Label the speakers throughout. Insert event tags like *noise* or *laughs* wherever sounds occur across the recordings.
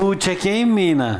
Speaker 1: Bu çekeyim mi yine?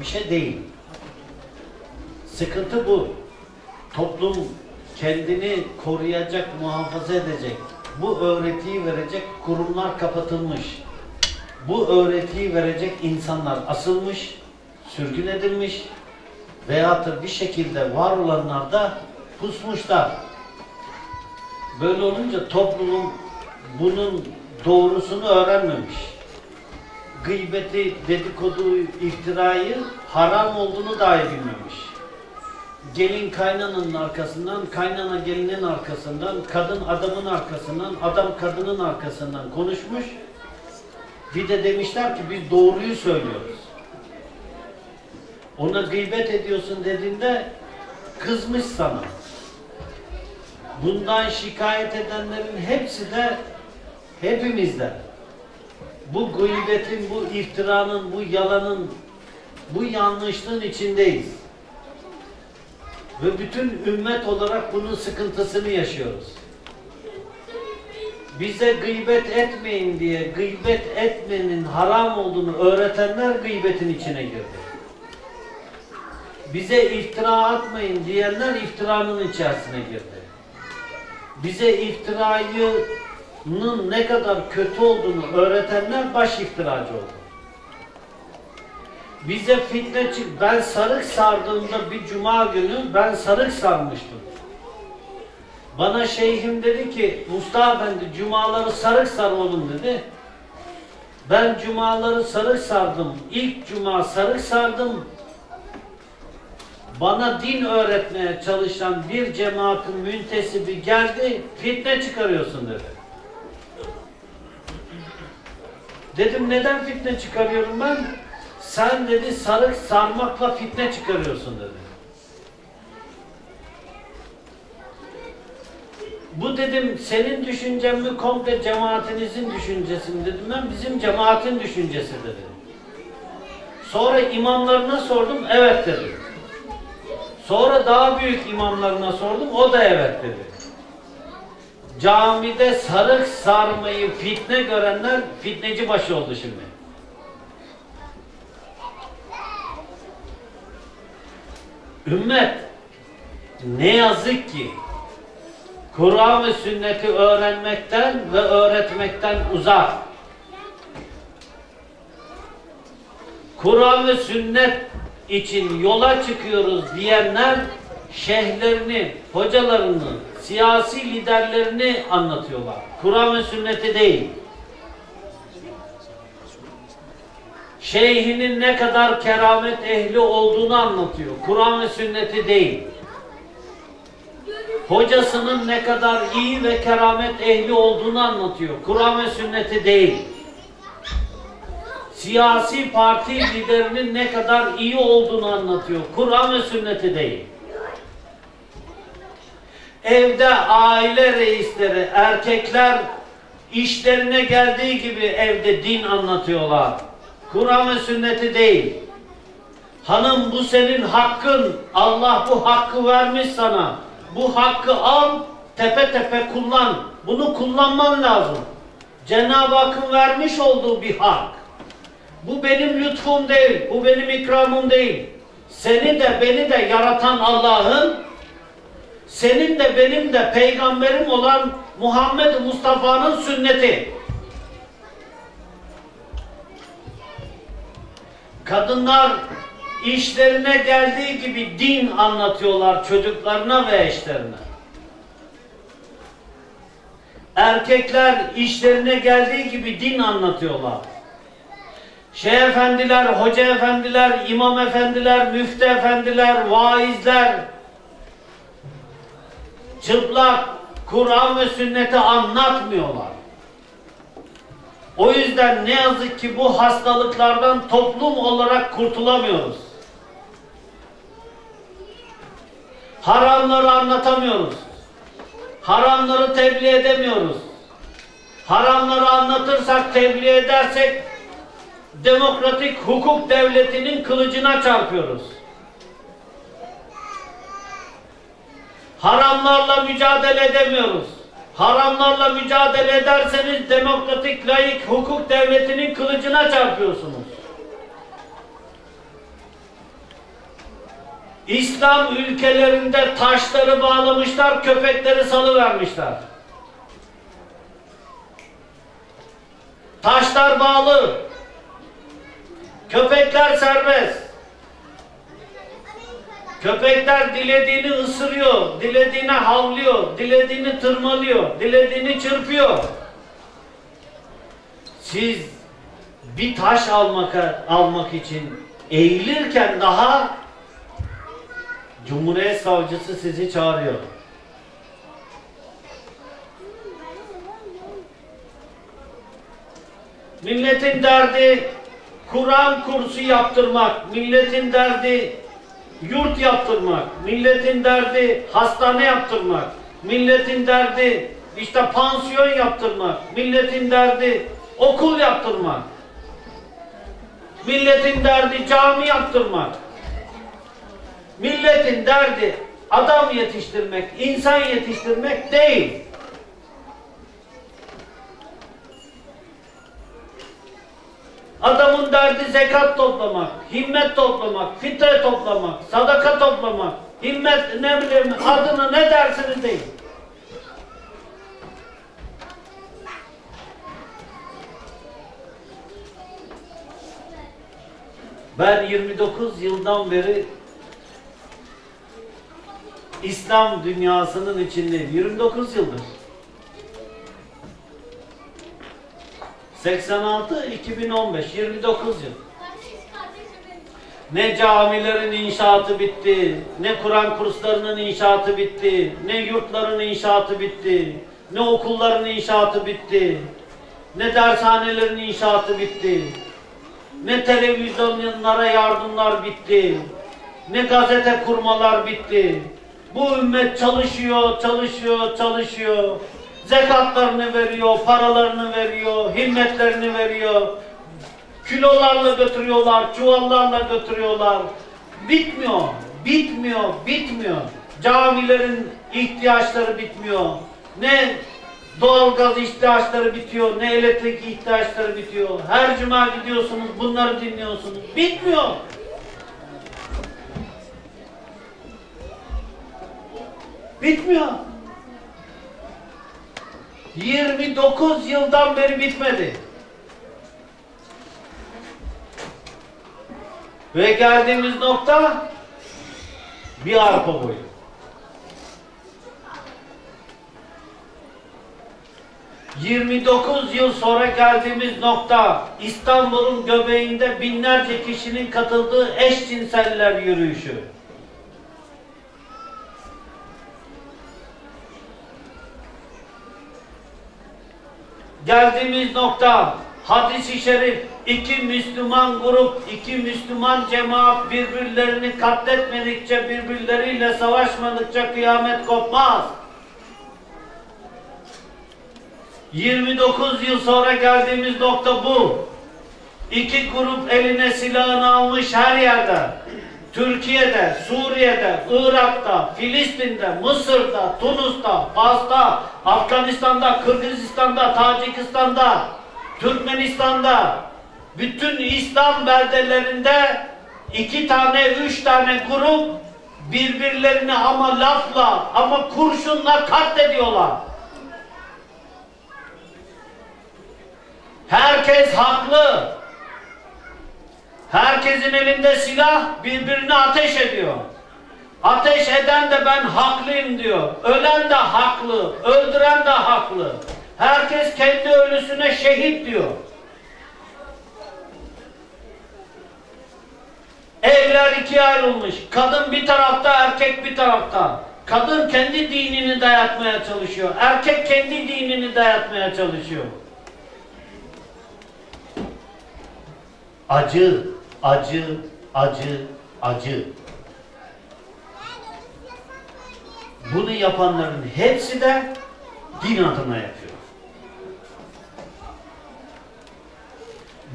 Speaker 1: Bir şey değil. Sıkıntı bu. Toplum kendini koruyacak, muhafaza edecek. Bu öğretiyi verecek kurumlar kapatılmış. Bu öğretiyi verecek insanlar asılmış, sürgün edilmiş da bir şekilde var olanlar da pusmuşlar. Böyle olunca toplumun bunun doğrusunu öğrenmemiş gıybeti, dedikodu, iftirayı haram olduğunu dahi bilmemiş. Gelin kaynananın arkasından, kaynana gelinin arkasından, kadın adamın arkasından, adam kadının arkasından konuşmuş. Bir de demişler ki biz doğruyu söylüyoruz. Ona gıybet ediyorsun dediğinde kızmış sana. Bundan şikayet edenlerin hepsi de hepimizden bu gıybetin, bu iftiranın, bu yalanın, bu yanlışlığın içindeyiz. Ve bütün ümmet olarak bunun sıkıntısını yaşıyoruz. Bize gıybet etmeyin diye gıybet etmenin haram olduğunu öğretenler gıybetin içine girdi. Bize iftira atmayın diyenler iftiranın içerisine girdi. Bize iftirayının ne kadar kötü olduğunu öğretenler baş iftiracı oldu. Bize fitne çık. Ben sarık sardığımda bir cuma günü ben sarık sarmıştım. Bana şeyhim dedi ki Mustafa Efendi cumaları sarık sar oğlum dedi. Ben cumaları sarık sardım. İlk cuma sarık sardım. Bana din öğretmeye çalışan bir cemaatin müntesibi geldi, fitne çıkarıyorsun dedi. Dedim neden fitne çıkarıyorum ben? Sen dedi sarık sarmakla fitne çıkarıyorsun dedi. Bu dedim senin düşüncen mi komple cemaatinizin düşüncesi mi dedim ben bizim cemaatin düşüncesi dedi. Sonra imamlarına sordum evet dedi. Sonra daha büyük imamlarına sordum o da evet dedi. Camide sarık sarmayı fitne görenler fitneci başı oldu şimdi. ümmet ne yazık ki Kur'an ve sünneti öğrenmekten ve öğretmekten uzak. Kur'an ve sünnet için yola çıkıyoruz diyenler şeyhlerini, hocalarını, siyasi liderlerini anlatıyorlar. Kur'an ve sünneti değil. Şeyhinin ne kadar keramet ehli olduğunu anlatıyor. Kur'an ve sünneti değil. Hocasının ne kadar iyi ve keramet ehli olduğunu anlatıyor. Kur'an ve sünneti değil. Siyasi parti liderinin ne kadar iyi olduğunu anlatıyor. Kur'an ve sünneti değil. Evde aile reisleri, erkekler işlerine geldiği gibi evde din anlatıyorlar. Kur'an ve sünneti değil. Hanım bu senin hakkın. Allah bu hakkı vermiş sana. Bu hakkı al, tepe tepe kullan. Bunu kullanman lazım. Cenab-ı Hakk'ın vermiş olduğu bir hak. Bu benim lütfum değil, bu benim ikramım değil. Seni de beni de yaratan Allah'ın, senin de benim de peygamberim olan Muhammed Mustafa'nın sünneti. Kadınlar işlerine geldiği gibi din anlatıyorlar çocuklarına ve eşlerine. Erkekler işlerine geldiği gibi din anlatıyorlar. Şeyh efendiler, hoca efendiler, imam efendiler, müftü efendiler, vaizler çıplak Kur'an ve sünneti anlatmıyorlar. O yüzden ne yazık ki bu hastalıklardan toplum olarak kurtulamıyoruz. Haramları anlatamıyoruz. Haramları tebliğ edemiyoruz. Haramları anlatırsak, tebliğ edersek demokratik hukuk devletinin kılıcına çarpıyoruz. Haramlarla mücadele edemiyoruz. Haramlarla mücadele ederseniz demokratik layık hukuk devletinin kılıcına çarpıyorsunuz. İslam ülkelerinde taşları bağlamışlar, köpekleri salıvermişler. Taşlar bağlı. Köpekler serbest. Köpekler dilediğini ısırıyor, dilediğine havlıyor, dilediğini tırmalıyor, dilediğini çırpıyor. Siz bir taş almak almak için eğilirken daha Cumhuriyet Savcısı sizi çağırıyor. Milletin derdi Kur'an kursu yaptırmak, milletin derdi yurt yaptırmak, milletin derdi hastane yaptırmak, milletin derdi işte pansiyon yaptırmak, milletin derdi okul yaptırmak, milletin derdi cami yaptırmak, milletin derdi adam yetiştirmek, insan yetiştirmek değil. Adamın derdi zekat toplamak, himmet toplamak, fitre toplamak, sadaka toplamak, himmet ne bileyim adını ne dersiniz deyin. Ben 29 yıldan beri İslam dünyasının içindeyim. 29 yıldır. 86 2015 29 yıl. Ne camilerin inşaatı bitti, ne Kur'an kurslarının inşaatı bitti, ne yurtların inşaatı bitti, ne okulların inşaatı bitti, ne dershanelerin inşaatı bitti, ne televizyonlara yardımlar bitti, ne gazete kurmalar bitti. Bu ümmet çalışıyor, çalışıyor, çalışıyor. Zekatlarını veriyor, paralarını veriyor, himmetlerini veriyor. Kilolarla götürüyorlar, çuvallarla götürüyorlar. Bitmiyor, bitmiyor, bitmiyor. Camilerin ihtiyaçları bitmiyor. Ne doğalgaz ihtiyaçları bitiyor, ne elektrik ihtiyaçları bitiyor. Her cuma gidiyorsunuz, bunları dinliyorsunuz. Bitmiyor. Bitmiyor. 29 yıldan beri bitmedi. Ve geldiğimiz nokta bir arpa boyu. ...29 yıl sonra geldiğimiz nokta... ...İstanbul'un göbeğinde binlerce kişinin katıldığı eşcinseller yürüyüşü. Geldiğimiz nokta... ...hadis-i şerif... ...iki Müslüman grup, iki Müslüman cemaat... ...birbirlerini katletmedikçe... ...birbirleriyle savaşmadıkça kıyamet kopmaz. 29 yıl sonra geldiğimiz nokta bu. İki grup eline silahını almış her yerde. Türkiye'de, Suriye'de, Irak'ta, Filistin'de, Mısır'da, Tunus'ta, Fas'ta, Afganistan'da, Kırgızistan'da, Tacikistan'da, Türkmenistan'da, bütün İslam beldelerinde iki tane, üç tane grup birbirlerini ama lafla, ama kurşunla katlediyorlar. Herkes haklı. Herkesin elinde silah birbirine ateş ediyor. Ateş eden de ben haklıyım diyor. Ölen de haklı, öldüren de haklı. Herkes kendi ölüsüne şehit diyor. Evler ikiye ayrılmış. Kadın bir tarafta, erkek bir tarafta. Kadın kendi dinini dayatmaya çalışıyor. Erkek kendi dinini dayatmaya çalışıyor. Acı, acı, acı, acı. Bunu yapanların hepsi de din adına yapıyor.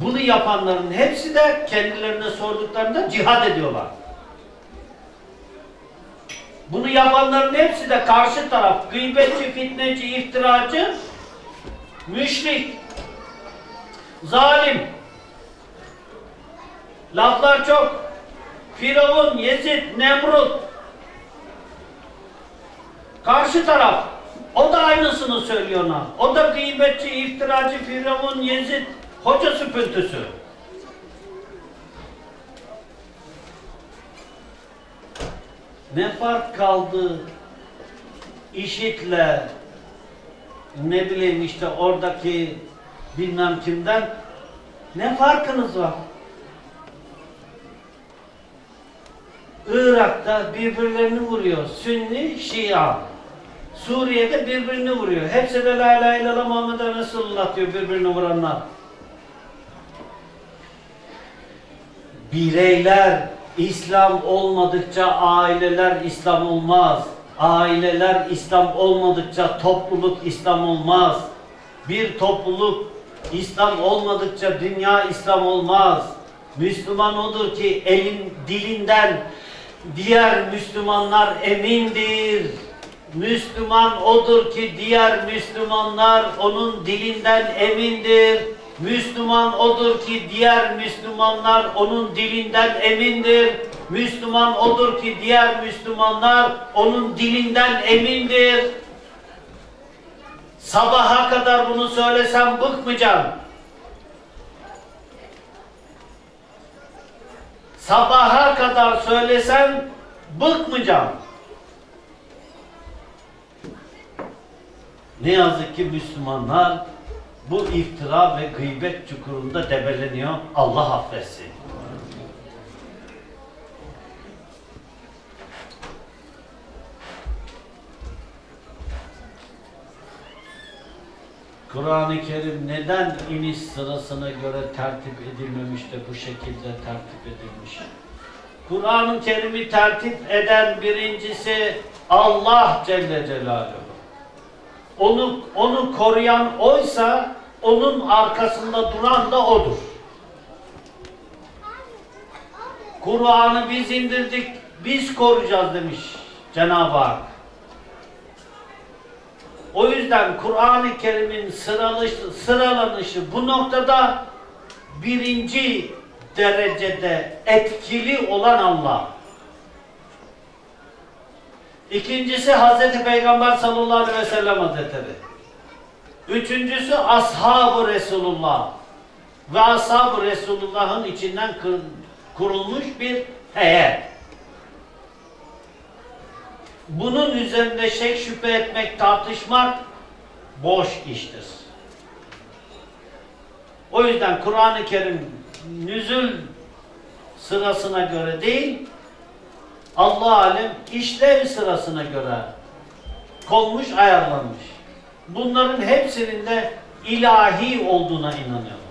Speaker 1: Bunu yapanların hepsi de kendilerine sorduklarında cihad ediyorlar. Bunu yapanların hepsi de karşı taraf gıybetçi, fitneci, iftiracı, müşrik, zalim. Laflar çok. Firavun, Yezid, Nemrut. Karşı taraf. O da aynısını söylüyor ona. O da gıybetçi, iftiracı, Firavun, Yezid, hoca süpüntüsü. Ne fark kaldı işitle ne bileyim işte oradaki bilmem kimden ne farkınız var? Irak'ta birbirlerini vuruyor. Sünni, Şia. Suriye'de birbirini vuruyor. Hepsi de la ilahe illallah Muhammed Resulullah diyor birbirini vuranlar. Bireyler İslam olmadıkça aileler İslam olmaz. Aileler İslam olmadıkça topluluk İslam olmaz. Bir topluluk İslam olmadıkça dünya İslam olmaz. Müslüman odur ki elin dilinden diğer Müslümanlar emindir. Müslüman odur ki diğer Müslümanlar onun dilinden emindir. Müslüman odur ki diğer Müslümanlar onun dilinden emindir. Müslüman odur ki diğer Müslümanlar onun dilinden emindir. Sabaha kadar bunu söylesem bıkmayacağım. Sabaha kadar söylesem bıkmayacağım. Ne yazık ki Müslümanlar bu iftira ve gıybet çukurunda debeleniyor. Allah affetsin. Kur'an-ı Kerim neden iniş sırasına göre tertip edilmemiş de bu şekilde tertip edilmiş? Kur'an-ı Kerim'i tertip eden birincisi Allah Celle Celaluhu. Onu, onu koruyan oysa onun arkasında duran da odur. Kur'an'ı biz indirdik, biz koruyacağız demiş Cenab-ı Hak. O yüzden Kur'an-ı Kerim'in sıralışı, sıralanışı bu noktada birinci derecede etkili olan Allah. İkincisi Hazreti Peygamber sallallahu aleyhi ve sellem hazretleri. Üçüncüsü ashab-ı Resulullah. Ve ashab-ı Resulullah'ın içinden kur- kurulmuş bir heyet. Bunun üzerinde şek şüphe etmek, tartışmak boş iştir. O yüzden Kur'an-ı Kerim nüzül sırasına göre değil, Allah alem işlev sırasına göre konmuş, ayarlanmış. Bunların hepsinin de ilahi olduğuna inanıyorum.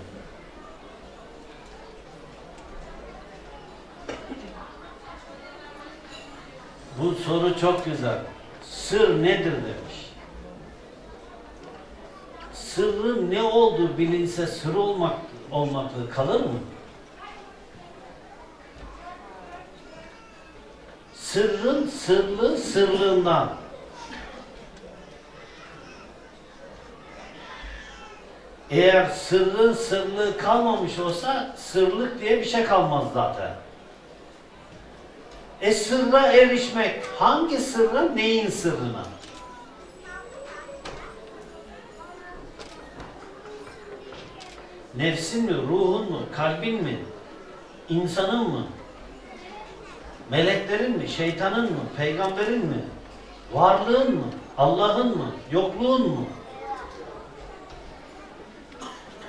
Speaker 1: Bu soru çok güzel. Sır nedir demiş. Sırrın ne olduğu bilinse sır olmak olmaklığı kalır mı? Sırrın sırlı sırlığından. Eğer sırrın sırlığı kalmamış olsa sırlık diye bir şey kalmaz zaten. E sırra erişmek hangi sırra neyin sırrına? Nefsin mi, ruhun mu, kalbin mi, insanın mı, meleklerin mi, şeytanın mı, peygamberin mi, varlığın mı, Allah'ın mı, yokluğun mu?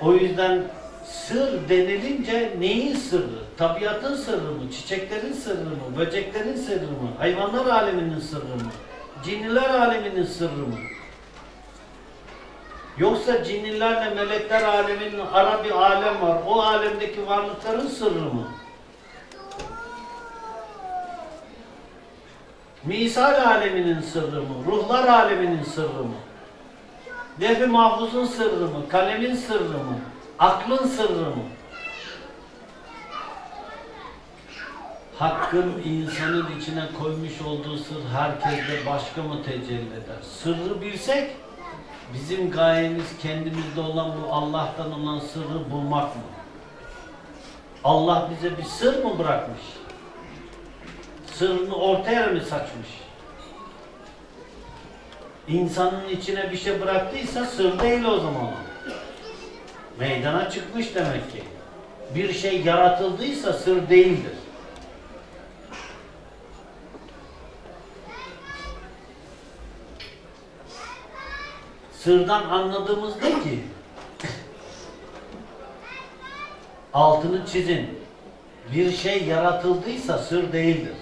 Speaker 1: O yüzden sır denilince neyin sırrı? Tabiatın sırrı mı? Çiçeklerin sırrı mı? Böceklerin sırrı mı? Hayvanlar aleminin sırrı mı? Cinniler aleminin sırrı mı? Yoksa cinnilerle melekler aleminin ara bir alem var. O alemdeki varlıkların sırrı mı? Misal aleminin sırrı mı? Ruhlar aleminin sırrı mı? Levh-i mahfuzun sırrı mı? Kalemin sırrı mı? Aklın sırrı mı? Hakkın insanın içine koymuş olduğu sır herkeste başka mı tecelli eder? Sırrı bilsek bizim gayemiz kendimizde olan bu Allah'tan olan sırrı bulmak mı? Allah bize bir sır mı bırakmış? Sırrını ortaya mı saçmış? İnsanın içine bir şey bıraktıysa sır değil o zaman. Meydana çıkmış demek ki. Bir şey yaratıldıysa sır değildir. Sırdan anladığımız ne ki? Altını çizin. Bir şey yaratıldıysa sır değildir.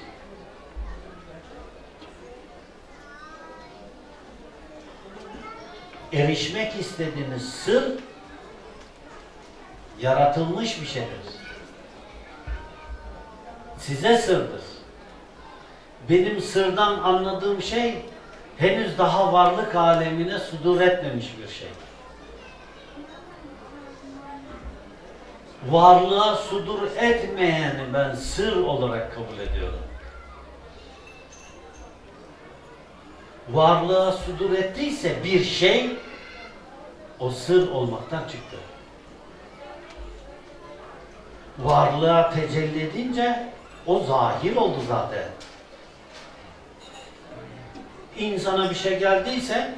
Speaker 1: erişmek istediğiniz sır yaratılmış bir şeydir. Size sırdır. Benim sırdan anladığım şey henüz daha varlık alemine sudur etmemiş bir şey. Varlığa sudur etmeyeni ben sır olarak kabul ediyorum. varlığa sudur ettiyse bir şey o sır olmaktan çıktı. Varlığa tecelli edince o zahir oldu zaten. İnsana bir şey geldiyse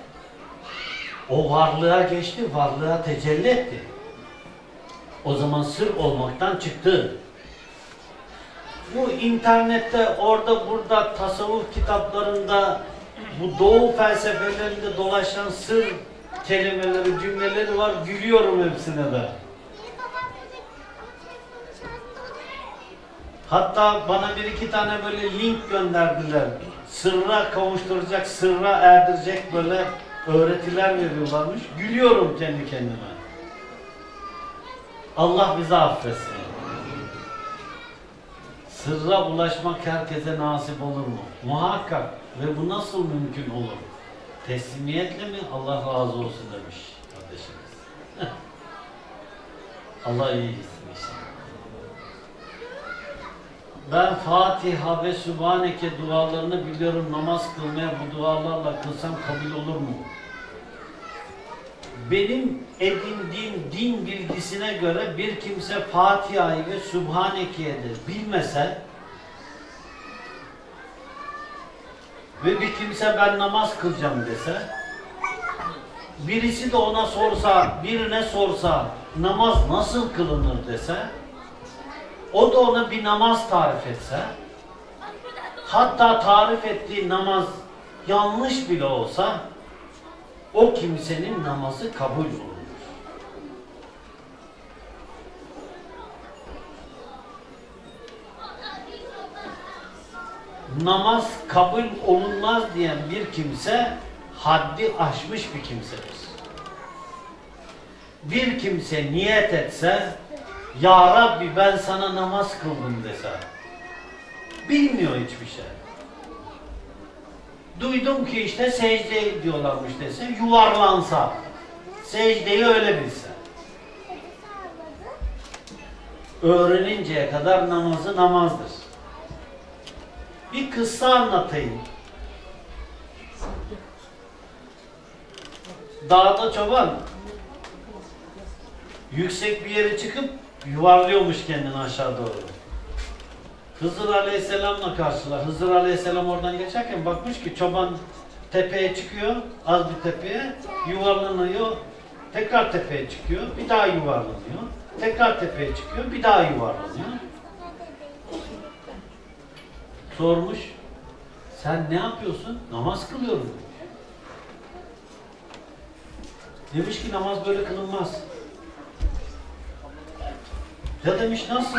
Speaker 1: o varlığa geçti, varlığa tecelli etti. O zaman sır olmaktan çıktı. Bu internette orada burada tasavvuf kitaplarında bu doğu felsefelerinde dolaşan sır kelimeleri, cümleleri var. Gülüyorum hepsine de. Hatta bana bir iki tane böyle link gönderdiler. Sırra kavuşturacak, sırra erdirecek böyle öğretiler veriyorlarmış. Gülüyorum kendi kendime. Allah bizi affetsin. Sırra ulaşmak herkese nasip olur mu? Muhakkak. Ve bu nasıl mümkün olur? Teslimiyetle mi? Allah razı olsun demiş kardeşimiz. *laughs* Allah iyi gitsin inşallah. Ben Fatiha ve Sübhaneke dualarını biliyorum. Namaz kılmaya bu dualarla kılsam kabul olur mu? Benim edindiğim din bilgisine göre bir kimse Fatiha'yı ve Sübhaneke'yi de bilmese ve bir kimse ben namaz kılacağım dese, birisi de ona sorsa, birine sorsa namaz nasıl kılınır dese, o da ona bir namaz tarif etse, hatta tarif ettiği namaz yanlış bile olsa, o kimsenin namazı kabul olur. namaz kabul olunmaz diyen bir kimse haddi aşmış bir kimsedir. Bir kimse niyet etse Ya Rabbi ben sana namaz kıldım dese bilmiyor hiçbir şey. Duydum ki işte secde diyorlarmış dese yuvarlansa secdeyi öyle bilse. Öğreninceye kadar namazı namazdır bir kıssa anlatayım. Dağda çoban yüksek bir yere çıkıp yuvarlıyormuş kendini aşağı doğru. Hızır Aleyhisselam'la karşılar. Hızır Aleyhisselam oradan geçerken bakmış ki çoban tepeye çıkıyor, az bir tepeye, yuvarlanıyor, tekrar tepeye çıkıyor, bir daha yuvarlanıyor, tekrar tepeye çıkıyor, bir daha yuvarlanıyor. Sormuş, sen ne yapıyorsun? Namaz kılıyorum demiş. Ki namaz böyle kılınmaz. Ya demiş nasıl?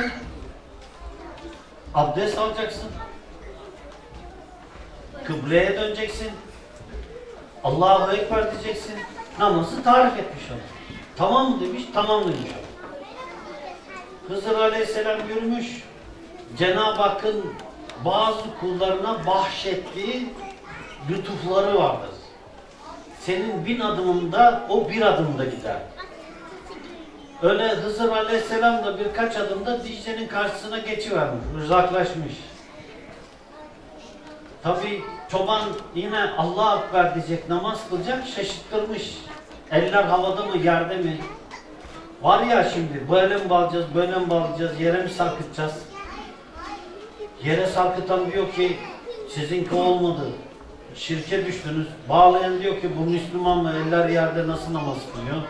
Speaker 1: Abdest alacaksın. Kıbleye döneceksin. Allahu Ekber diyeceksin. Namazı tarif etmiş ona. Tamam mı demiş, tamam demiş. Hızır Aleyhisselam yürümüş. Cenab-ı Hakk'ın bazı kullarına bahşettiği lütufları vardır. Senin bin adımında o bir adımda gider. Öyle Hızır Aleyhisselam da birkaç adımda Dicle'nin karşısına geçivermiş, uzaklaşmış. Tabi çoban yine Allah Ekber diyecek, namaz kılacak, şaşırttırmış. Eller havada mı, yerde mi? Var ya şimdi, böyle mi bağlayacağız, böyle mi bağlayacağız, yere mi sarkıtacağız? Yere sarkıtan diyor ki, sizinki olmadı, şirke düştünüz. Bağlayan diyor ki, bu Müslüman mı, eller yerde nasıl namaz kılıyor?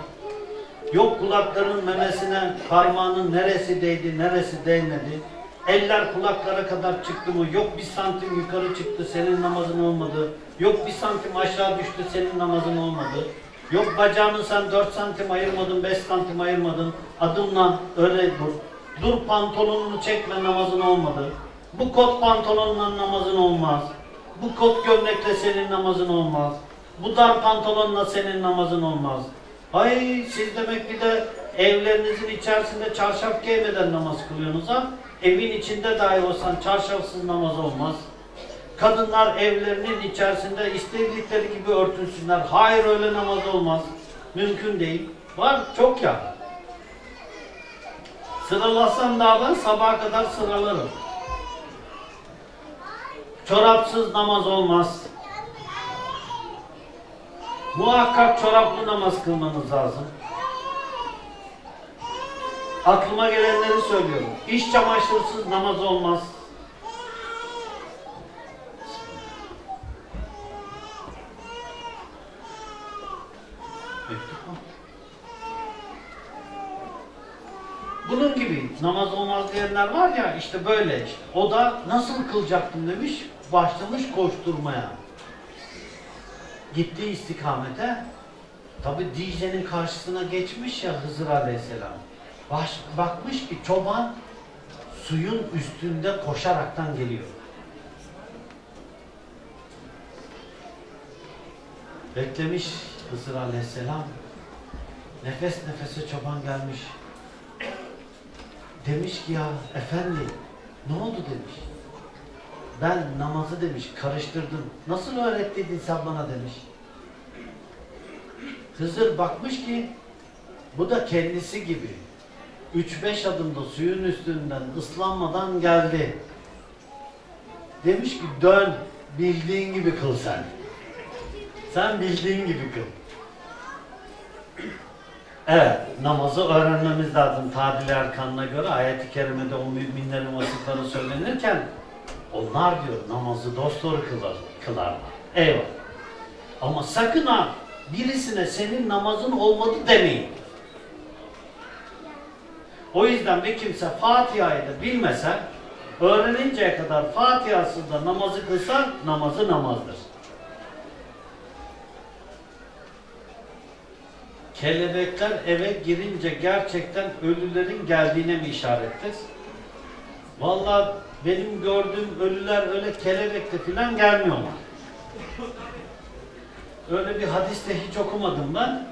Speaker 1: Yok kulakların memesine parmağının neresi değdi, neresi değmedi. Eller kulaklara kadar çıktı mı? Yok bir santim yukarı çıktı, senin namazın olmadı. Yok bir santim aşağı düştü, senin namazın olmadı. Yok bacağını sen 4 santim ayırmadın, 5 santim ayırmadın. Adımla öyle dur. Dur pantolonunu çekme, namazın olmadı. Bu kot pantolonla namazın olmaz. Bu kot gömlekle senin namazın olmaz. Bu dar pantolonla senin namazın olmaz. Ay siz demek bir de evlerinizin içerisinde çarşaf giymeden namaz kılıyorsunuz ha? Evin içinde dahi olsan çarşafsız namaz olmaz. Kadınlar evlerinin içerisinde istedikleri gibi örtünsünler. Hayır öyle namaz olmaz. Mümkün değil. Var çok ya. Sıralasam daha ben sabaha kadar sıralarım. Çorapsız namaz olmaz. Muhakkak çoraplı namaz kılmanız lazım. Aklıma gelenleri söylüyorum. İş çamaşırsız namaz olmaz. Bunun gibi namaz olmaz diyenler var ya işte böyle işte. O da nasıl kılacaktım demiş, başlamış koşturmaya. Gittiği istikamete tabi Dicle'nin karşısına geçmiş ya Hızır Aleyhisselam. Baş, bakmış ki çoban suyun üstünde koşaraktan geliyor. Beklemiş Hızır Aleyhisselam. Nefes nefese çoban gelmiş. Demiş ki ya efendi ne oldu demiş. Ben namazı demiş karıştırdım. Nasıl öğrettiydin sen bana demiş. Hızır bakmış ki bu da kendisi gibi. 3-5 adımda suyun üstünden ıslanmadan geldi. Demiş ki dön bildiğin gibi kıl sen. Sen bildiğin gibi kıl. Evet, namazı öğrenmemiz lazım tadil erkanına göre. Ayet-i kerimede o müminlerin vasıfları söylenirken Onlar diyor namazı dosdoğru kılar, kılarlar. Eyvallah. Ama sakın ha birisine senin namazın olmadı demeyin. O yüzden bir kimse Fatiha'yı da bilmese, öğreninceye kadar Fatiha'sız da namazı kılsa namazı namazdır. Kelebekler eve girince gerçekten ölülerin geldiğine mi işarettir? Vallahi benim gördüğüm ölüler öyle kelebekle falan gelmiyorlar. Öyle bir hadiste hiç okumadım ben.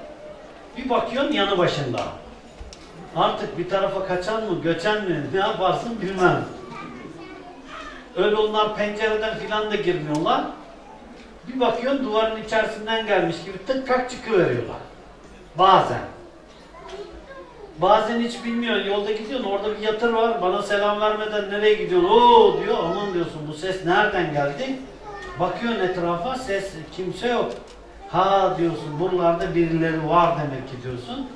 Speaker 1: Bir bakıyorsun yanı başında. Artık bir tarafa kaçan mı, göçen mi, ne yaparsın bilmem. Öyle onlar pencereden filan da girmiyorlar. Bir bakıyorsun duvarın içerisinden gelmiş gibi tık tak çıkıveriyorlar. Bazen. Bazen hiç bilmiyorsun. Yolda gidiyorsun. Orada bir yatır var. Bana selam vermeden nereye gidiyorsun? Oo diyor. Aman diyorsun bu ses nereden geldi? Bakıyorsun etrafa ses kimse yok. Ha diyorsun buralarda birileri var demek ki diyorsun.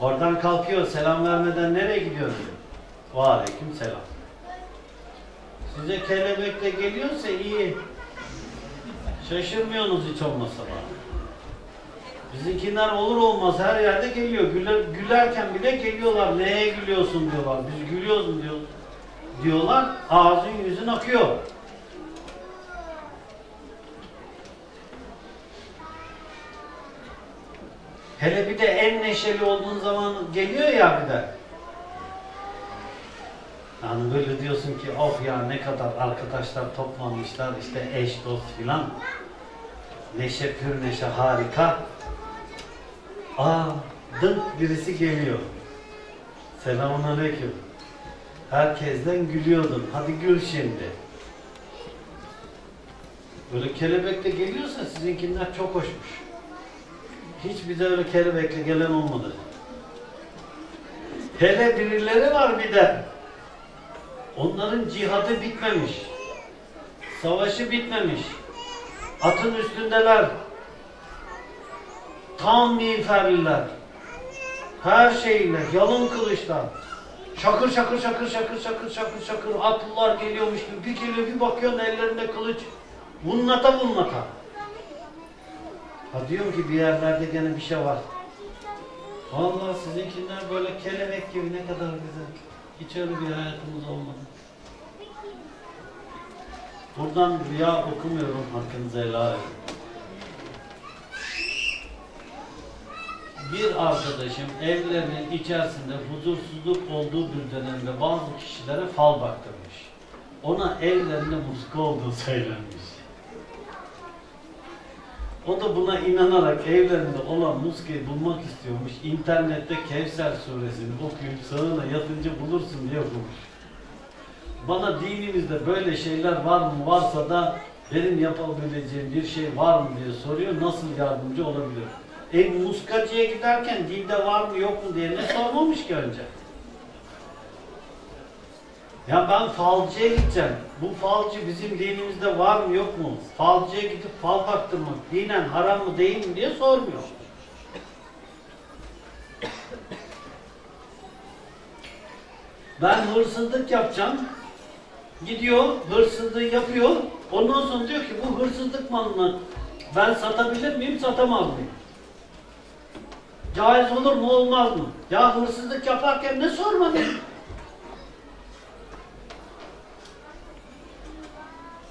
Speaker 1: Oradan kalkıyor. Selam vermeden nereye gidiyorsun diyor. Aleyküm selam. Size kelebekle geliyorsa iyi. Şaşırmıyorsunuz hiç olmasa bana. Bizimkiler olur olmaz her yerde geliyor. Güler, gülerken bile geliyorlar. Neye gülüyorsun diyorlar. Biz gülüyoruz diyor, diyorlar. Ağzın yüzün akıyor. Hele bir de en neşeli olduğun zaman geliyor ya bir de. Yani böyle diyorsun ki of ya ne kadar arkadaşlar toplanmışlar işte eş dost filan. Neşe pür neşe harika. Aa, dınk birisi geliyor. Selamun aleyküm. Herkesten gülüyordun. Hadi gül şimdi. Böyle kelebekle geliyorsa sizinkiler çok hoşmuş. Hiç bize öyle kelebekle gelen olmadı. Hele birileri var bir de. Onların cihadı bitmemiş. Savaşı bitmemiş. Atın üstündeler. Tam miğferliler. Her şeyle, yalın kılıçlar. Şakır şakır şakır şakır şakır şakır şakır atlılar geliyormuş gibi. Bir geliyor bir bakıyorsun ellerinde kılıç. Vunnata vunnata. Ha diyorum ki bir yerlerde gene bir şey var. Vallahi sizinkiler böyle kelebek gibi ne kadar güzel. Hiç öyle bir hayatımız olmadı. Buradan rüya okumuyorum hakkınızı helal edin. Bir arkadaşım evlerinin içerisinde huzursuzluk olduğu bir dönemde bazı kişilere fal baktırmış. Ona evlerinde muska olduğu söylenmiş. O da buna inanarak evlerinde olan muskayı bulmak istiyormuş. İnternette Kevser suresini okuyup sağına yatınca bulursun diye okumuş. Bana dinimizde böyle şeyler var mı? Varsa da benim yapabileceğim bir şey var mı diye soruyor. Nasıl yardımcı olabilir? E muskacıya giderken dinde var mı yok mu diye ne sormamış ki önce. Ya ben falcıya gideceğim. Bu falcı bizim dinimizde var mı yok mu? Falcıya gidip fal baktırmak dinen haram mı değil mi diye sormuyor. Ben hırsızlık yapacağım. Gidiyor, hırsızlığı yapıyor. Ondan sonra diyor ki bu hırsızlık malını ben satabilir miyim, satamaz mıyım? Caiz olur mu, olmaz mı? Ya hırsızlık yaparken ne sormadın?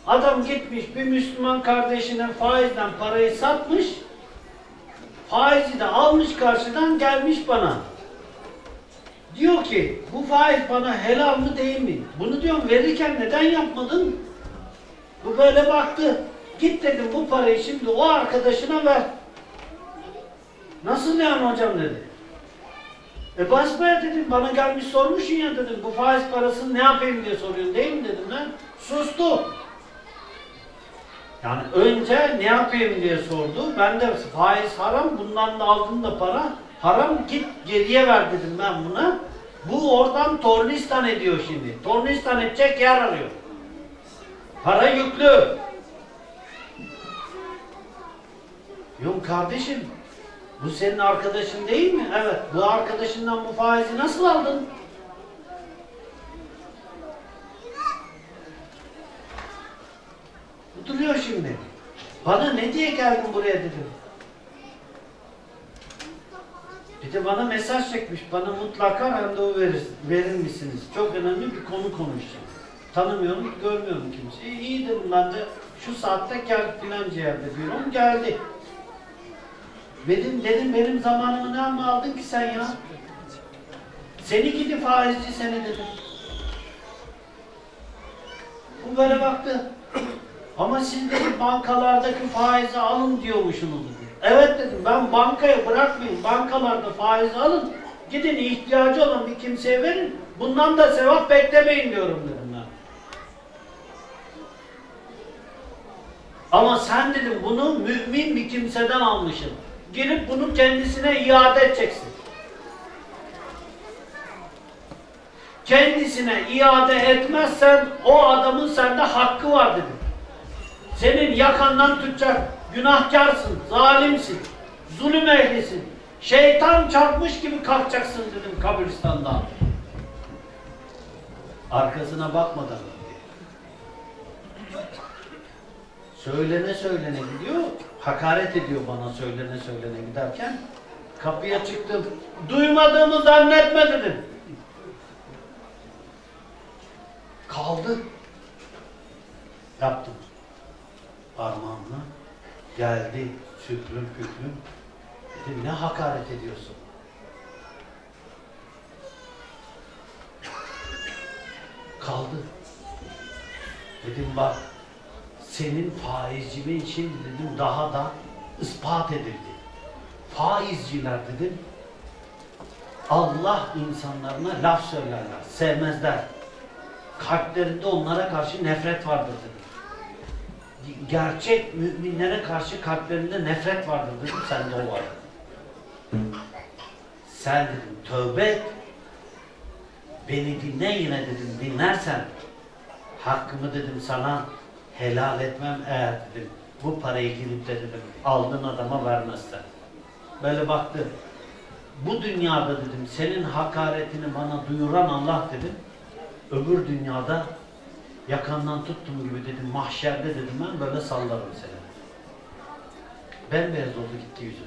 Speaker 1: Adam gitmiş bir Müslüman kardeşine faizden parayı satmış. Faizi de almış karşıdan gelmiş bana. Diyor ki bu faiz bana helal mı değil mi? Bunu diyorum verirken neden yapmadın? Bu böyle baktı. Git dedim bu parayı şimdi o arkadaşına ver. Nasıl yani hocam dedi. E basmaya dedim bana gelmiş sormuşsun ya dedim bu faiz parasını ne yapayım diye soruyorsun değil mi dedim ben. Sustu. Yani önce ne yapayım diye sordu. Ben de faiz haram bundan da aldın da para haram git geriye ver dedim ben buna. Bu oradan tornistan ediyor şimdi. Tornistan edecek yer arıyor. Para yüklü. Yok kardeşim bu senin arkadaşın değil mi? Evet. Bu arkadaşından bu faizi nasıl aldın? Tutturuyor şimdi. Bana ne diye geldin buraya dedim. Bir de bana mesaj çekmiş. Bana mutlaka randevu verir, verir misiniz? Çok önemli bir konu konuşacağım. Tanımıyorum, görmüyorum kimseyi. İyi dedim ben de şu saatte gel filanca yerde diyorum. Geldi. Dedim, dedim benim zamanımı ne mı aldın ki sen ya? Seni gidi faizci seni dedim. Bu böyle baktı. *clears throat* Ama siz dedi bankalardaki faizi alın diyormuşsunuz. Evet dedim ben bankaya bırakmayın. Bankalarda faizi alın. Gidin ihtiyacı olan bir kimseye verin. Bundan da sevap beklemeyin diyorum dedim ben. Ama sen dedim bunu mümin bir kimseden almışsın. Gelip bunu kendisine iade edeceksin. Kendisine iade etmezsen o adamın sende hakkı var dedim. Senin yakandan tutacak. Günahkarsın, zalimsin, zulüm ehlisin. Şeytan çarpmış gibi kalkacaksın dedim kabristandan. Arkasına bakmadan. Söylene söylene gidiyor. Hakaret ediyor bana söylene söylene giderken. Kapıya çıktım. Duymadığımı zannetme dedim. Kaldı. Yaptım. Parmağımla geldi sükrüm pükrüm. Dedim ne hakaret ediyorsun? Kaldı. Dedim bak senin faizciliğin için dedim daha da ispat edildi. Faizciler dedim Allah insanlarına laf söylerler, sevmezler. Kalplerinde onlara karşı nefret vardır dedim gerçek müminlere karşı kalplerinde nefret vardır dedim. Sende o var. Sen dedim tövbe et. Beni dinle yine dedim. Dinlersen hakkımı dedim sana helal etmem eğer dedim. Bu parayı gidip de dedim aldın adama vermezsen. Böyle baktı. Bu dünyada dedim senin hakaretini bana duyuran Allah dedim. Öbür dünyada yakandan tuttum gibi dedim mahşerde dedim ben böyle sallarım seni. Bembeyaz oldu gitti yüzü.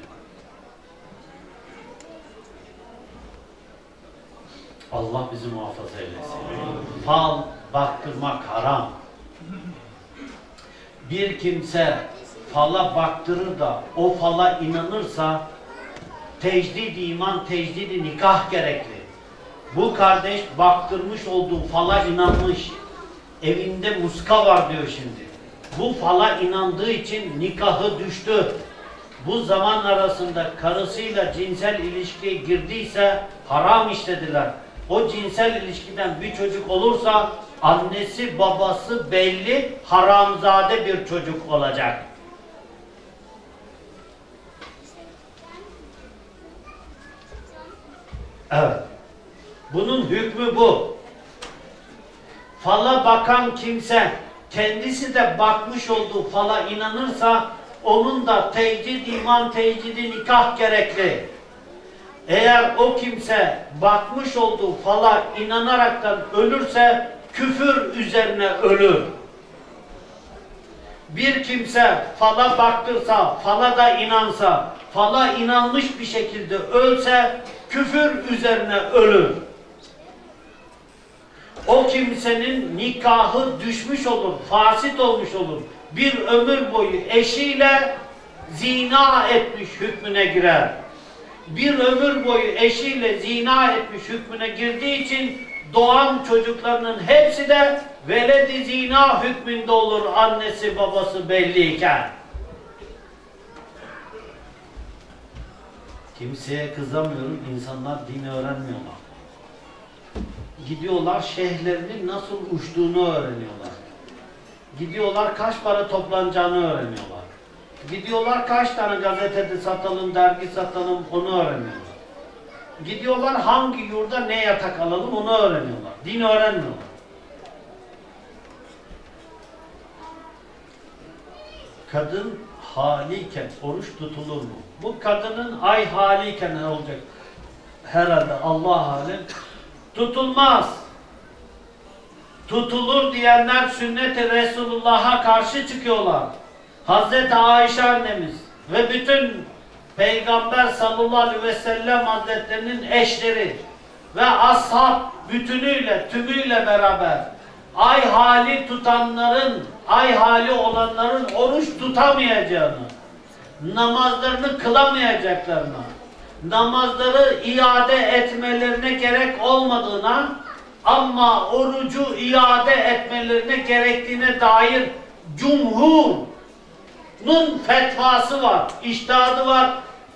Speaker 1: Allah bizi muhafaza eylesin. Fal baktırmak haram. Bir kimse fala baktırır da o fala inanırsa tecdid iman, tecdid nikah gerekli. Bu kardeş baktırmış olduğu fala inanmış evinde muska var diyor şimdi. Bu fala inandığı için nikahı düştü. Bu zaman arasında karısıyla cinsel ilişkiye girdiyse haram işlediler. O cinsel ilişkiden bir çocuk olursa annesi babası belli haramzade bir çocuk olacak. Evet. Bunun hükmü bu fala bakan kimse kendisi de bakmış olduğu fala inanırsa onun da tecrid iman, tecidi nikah gerekli. Eğer o kimse bakmış olduğu fala inanaraktan ölürse küfür üzerine ölür. Bir kimse fala baktırsa, fala da inansa, fala inanmış bir şekilde ölse küfür üzerine ölür o kimsenin nikahı düşmüş olur, fasit olmuş olur. Bir ömür boyu eşiyle zina etmiş hükmüne girer. Bir ömür boyu eşiyle zina etmiş hükmüne girdiği için doğan çocuklarının hepsi de veledi zina hükmünde olur annesi babası belliyken. Kimseye kızamıyorum, insanlar din öğrenmiyorlar gidiyorlar şehirlerinin nasıl uçtuğunu öğreniyorlar. Gidiyorlar kaç para toplanacağını öğreniyorlar. Gidiyorlar kaç tane gazetede satalım, dergi satalım onu öğreniyorlar. Gidiyorlar hangi yurda ne yatak alalım onu öğreniyorlar. Din öğrenmiyorlar. Kadın haliyken oruç tutulur mu? Bu kadının ay haliyken ne olacak? Herhalde Allah alem tutulmaz. tutulur diyenler sünnet-i Resulullah'a karşı çıkıyorlar. Hazreti Ayşe annemiz ve bütün Peygamber sallallahu aleyhi ve sellem hazretlerinin eşleri ve ashab bütünüyle, tümüyle beraber ay hali tutanların, ay hali olanların oruç tutamayacağını, namazlarını kılamayacaklarına, namazları iade etmelerine gerek olmadığına ama orucu iade etmelerine gerektiğine dair cumhurun fetvası var, iştihadı var.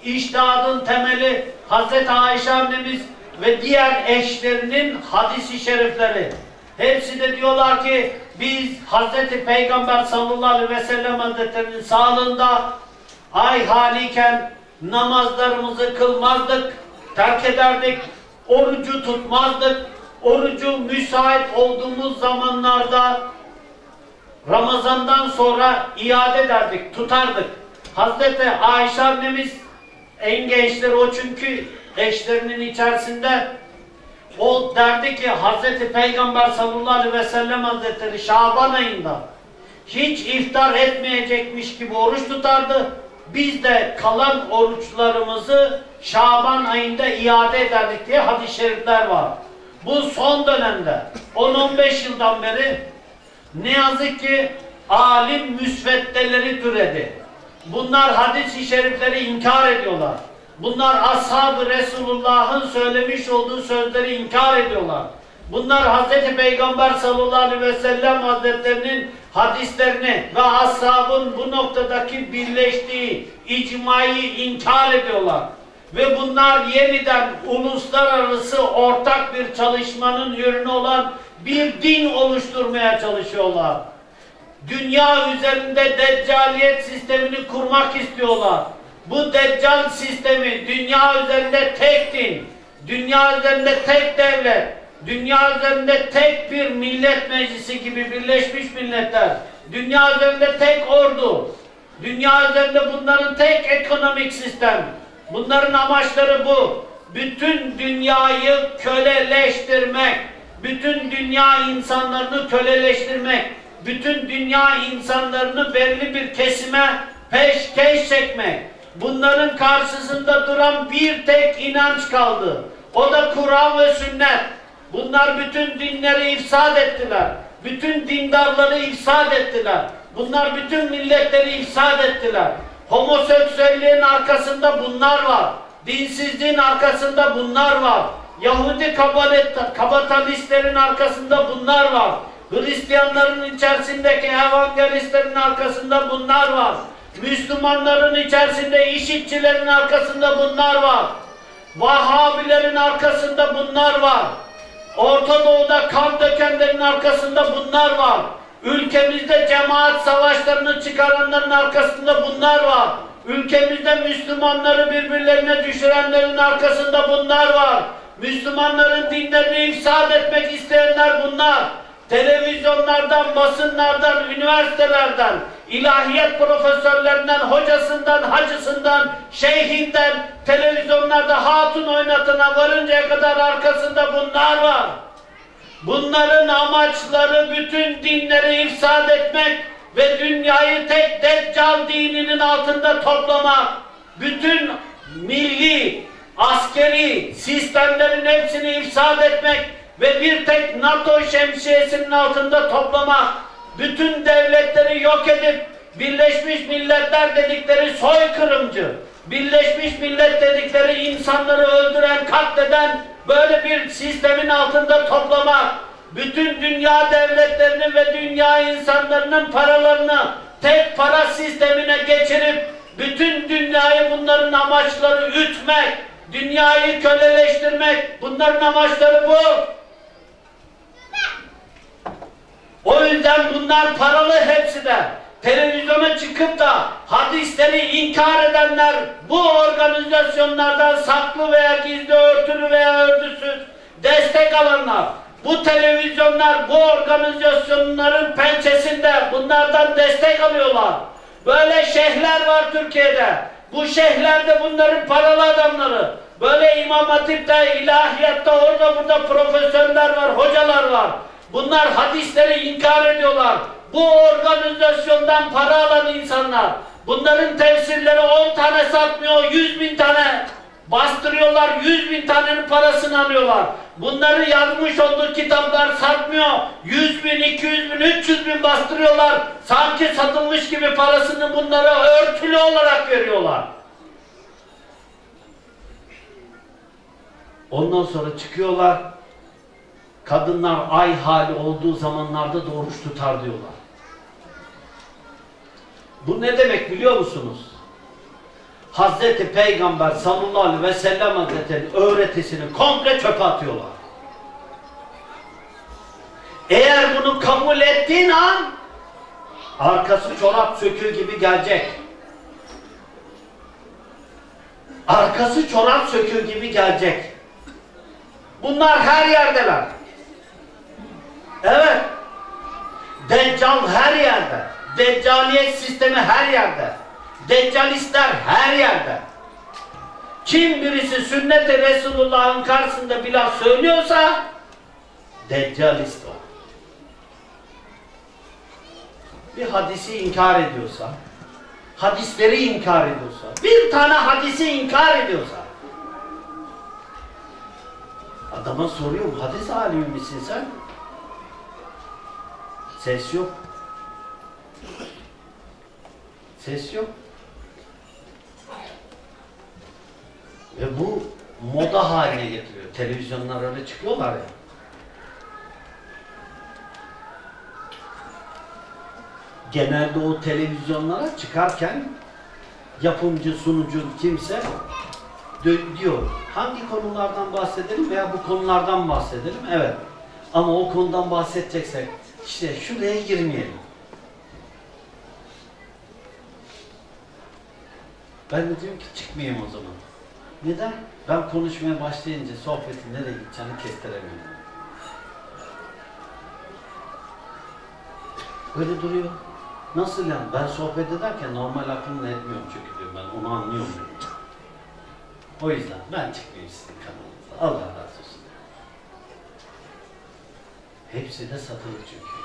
Speaker 1: İştihadın temeli Hazreti Ayşe annemiz ve diğer eşlerinin hadisi şerifleri. Hepsi de diyorlar ki biz Hazreti Peygamber sallallahu aleyhi ve sellem hazretlerinin sağlığında ay haliyken namazlarımızı kılmazdık, terk ederdik, orucu tutmazdık, orucu müsait olduğumuz zamanlarda Ramazan'dan sonra iade ederdik, tutardık. Hazreti Ayşe annemiz en gençleri o çünkü eşlerinin içerisinde o derdi ki Hazreti Peygamber sallallahu aleyhi ve sellem hazretleri Şaban ayında hiç iftar etmeyecekmiş gibi oruç tutardı. Biz de kalan oruçlarımızı Şaban ayında iade ederdik diye hadis-i şerifler var. Bu son dönemde 10-15 yıldan beri ne yazık ki alim müsveddeleri türedi. Bunlar hadis-i şerifleri inkar ediyorlar. Bunlar ashab-ı Resulullah'ın söylemiş olduğu sözleri inkar ediyorlar. Bunlar Hz. Peygamber sallallahu aleyhi ve sellem hazretlerinin hadislerini ve ashabın bu noktadaki birleştiği icmayı inkar ediyorlar. Ve bunlar yeniden uluslararası ortak bir çalışmanın ürünü olan bir din oluşturmaya çalışıyorlar. Dünya üzerinde deccaliyet sistemini kurmak istiyorlar. Bu deccal sistemi dünya üzerinde tek din, dünya üzerinde tek devlet, dünya üzerinde tek bir millet meclisi gibi Birleşmiş Milletler, dünya üzerinde tek ordu, dünya üzerinde bunların tek ekonomik sistem, bunların amaçları bu. Bütün dünyayı köleleştirmek, bütün dünya insanlarını köleleştirmek, bütün dünya insanlarını belli bir kesime peşkeş çekmek. Bunların karşısında duran bir tek inanç kaldı. O da Kur'an ve sünnet. Bunlar bütün dinleri ifsad ettiler. Bütün dindarları ifsad ettiler. Bunlar bütün milletleri ifsad ettiler. Homoseksüelliğin arkasında bunlar var. Dinsizliğin arkasında bunlar var. Yahudi kabatalistlerin arkasında bunlar var. Hristiyanların içerisindeki evangelistlerin arkasında bunlar var. Müslümanların içerisinde işitçilerin arkasında bunlar var. Vahabilerin arkasında bunlar var. Orta Doğu'da kan dökenlerin arkasında bunlar var. Ülkemizde cemaat savaşlarını çıkaranların arkasında bunlar var. Ülkemizde Müslümanları birbirlerine düşürenlerin arkasında bunlar var. Müslümanların dinlerini ifsad etmek isteyenler bunlar. Televizyonlardan, basınlardan, üniversitelerden, ilahiyat profesörlerinden, hocasından, hacısından, şeyhinden, televizyonlarda hatun oynatına varıncaya kadar arkasında bunlar var. Bunların amaçları bütün dinleri ifsad etmek ve dünyayı tek deccal dininin altında toplamak. Bütün milli, askeri sistemlerin hepsini ifsad etmek ve bir tek NATO şemsiyesinin altında toplamak, bütün devletleri yok edip Birleşmiş Milletler dedikleri soykırımcı, Birleşmiş Millet dedikleri insanları öldüren, katleden böyle bir sistemin altında toplamak, bütün dünya devletlerini ve dünya insanlarının paralarını tek para sistemine geçirip bütün dünyayı bunların amaçları ütmek, dünyayı köleleştirmek, bunların amaçları bu. O yüzden bunlar paralı hepsi de. Televizyona çıkıp da hadisleri inkar edenler bu organizasyonlardan saklı veya gizli örtülü veya örtüsüz destek alanlar. Bu televizyonlar bu organizasyonların pençesinde bunlardan destek alıyorlar. Böyle şeyhler var Türkiye'de. Bu şeyhler de bunların paralı adamları. Böyle İmam Hatip'te, ilahiyatta, orada burada profesörler var, hocalar var. Bunlar hadisleri inkar ediyorlar. Bu organizasyondan para alan insanlar. Bunların tefsirleri 10 tane satmıyor, 100 bin tane bastırıyorlar, 100 bin tanenin parasını alıyorlar. Bunları yazmış olduğu kitaplar satmıyor, 100 bin, 200 bin, 300 bin bastırıyorlar. Sanki satılmış gibi parasını bunlara örtülü olarak veriyorlar. Ondan sonra çıkıyorlar. Kadınlar ay hali olduğu zamanlarda da oruç tutar diyorlar. Bu ne demek biliyor musunuz? Hazreti Peygamber sallallahu aleyhi ve sellem Hazretleri'nin öğretisini komple çöpe atıyorlar. Eğer bunu kabul ettiğin an arkası çorap söküğü gibi gelecek. Arkası çorap söküğü gibi gelecek. Bunlar her yerdeler. Evet. Deccal her yerde. Deccaliyet sistemi her yerde. Deccalistler her yerde. Kim birisi sünnet-i Resulullah'ın karşısında bir laf söylüyorsa Deccalist o. Bir hadisi inkar ediyorsa, hadisleri inkar ediyorsa, bir tane hadisi inkar ediyorsa, adama soruyorum, hadis alimi misin sen? Ses yok. Ses yok. Ve bu moda haline getiriyor. Televizyonlar öyle çıkıyorlar ya. Genelde o televizyonlara çıkarken yapımcı, sunucu kimse diyor hangi konulardan bahsedelim veya bu konulardan bahsedelim. Evet. Ama o konudan bahsedeceksek işte şuraya girmeyelim. Ben de diyorum ki çıkmayayım o zaman. Neden? Ben konuşmaya başlayınca sohbetin nereye gideceğini kestiremiyorum. Öyle duruyor. Nasıl yani? Ben sohbet ederken normal aklımla etmiyorum çünkü diyorum ben onu anlıyorum. O yüzden ben çıkmayayım sizin kanalınıza. Allah razı olsun. Hepsi de satılık çünkü.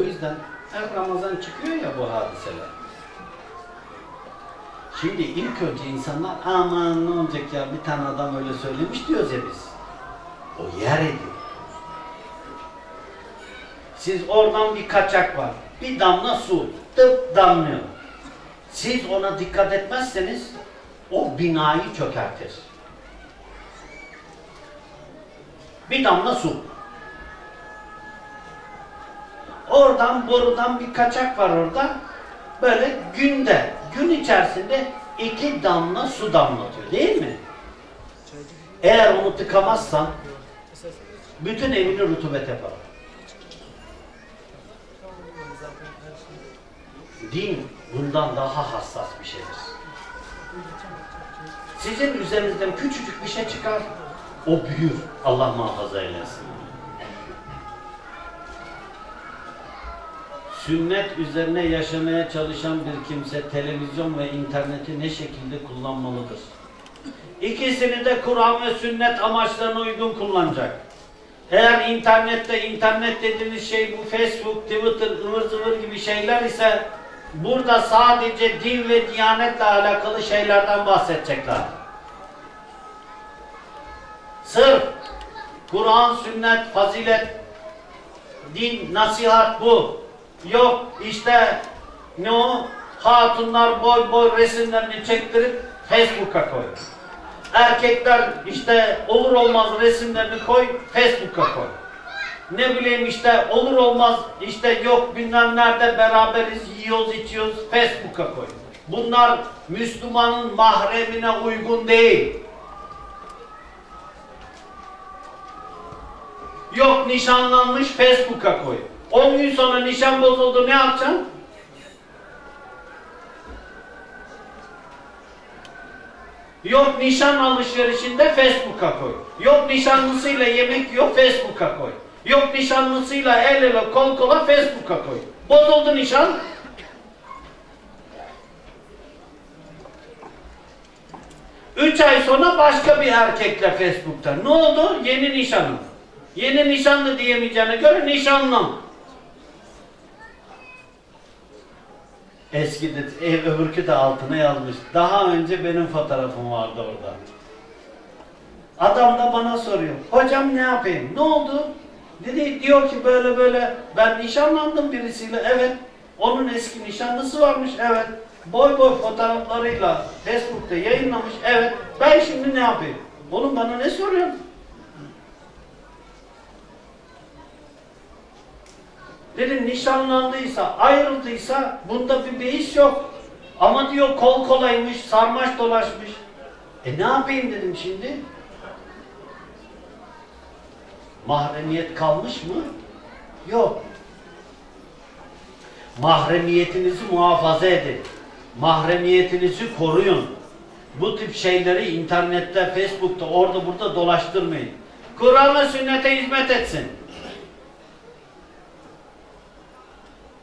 Speaker 1: O yüzden her Ramazan çıkıyor ya bu hadiseler. Şimdi ilk önce insanlar aman ne olacak ya bir tane adam öyle söylemiş diyoruz ya biz. O yer ediyor. Siz oradan bir kaçak var. Bir damla su. Tıp damlıyor. Siz ona dikkat etmezseniz o binayı çökertir. Bir damla su. Oradan borudan bir kaçak var orada. Böyle günde, gün içerisinde iki damla su damlatıyor değil mi? Eğer onu tıkamazsan bütün evini rutubet yapar. Din bundan daha hassas bir şeydir. Sizin üzerinizden küçücük bir şey çıkar, o büyür. Allah muhafaza eylesin. Sünnet üzerine yaşamaya çalışan bir kimse televizyon ve interneti ne şekilde kullanmalıdır? İkisini de Kur'an ve sünnet amaçlarına uygun kullanacak. Eğer internette, internet dediğiniz şey bu Facebook, Twitter, ıvır zıvır gibi şeyler ise burada sadece din ve diyanetle alakalı şeylerden bahsedecekler. Sırf Kur'an, sünnet, fazilet, din, nasihat bu. Yok işte ne o? Hatunlar boy boy resimlerini çektirip Facebook'a koy. Erkekler işte olur olmaz resimlerini koy Facebook'a koy. Ne bileyim işte olur olmaz işte yok bilmem nerede beraberiz yiyoruz içiyoruz Facebook'a koy. Bunlar Müslümanın mahremine uygun değil. Yok nişanlanmış Facebook'a koy. 10 gün sonra nişan bozuldu ne yapacaksın? Yok nişan alışverişinde Facebook'a koy. Yok nişanlısıyla yemek yok Facebook'a koy. Yok nişanlısıyla el ele kol kola Facebook'a koy. Bozuldu nişan. Üç ay sonra başka bir erkekle Facebook'ta. Ne oldu? Yeni nişanım. Yeni nişanlı diyemeyeceğine göre nişanlım. Eski de ev öbürkü de altına yazmış. Daha önce benim fotoğrafım vardı orada. Adam da bana soruyor. Hocam ne yapayım? Ne oldu? Dedi diyor ki böyle böyle ben nişanlandım birisiyle. Evet. Onun eski nişanlısı varmış. Evet. Boy boy fotoğraflarıyla Facebook'ta yayınlamış. Evet. Ben şimdi ne yapayım? Oğlum bana ne soruyorsun? Dedim nişanlandıysa, ayrıldıysa bunda bir beis yok. Ama diyor kol kolaymış, sarmaş dolaşmış. E ne yapayım dedim şimdi? Mahremiyet kalmış mı? Yok. Mahremiyetinizi muhafaza edin. Mahremiyetinizi koruyun. Bu tip şeyleri internette, Facebook'ta, orada burada dolaştırmayın. Kur'an ve sünnete hizmet etsin.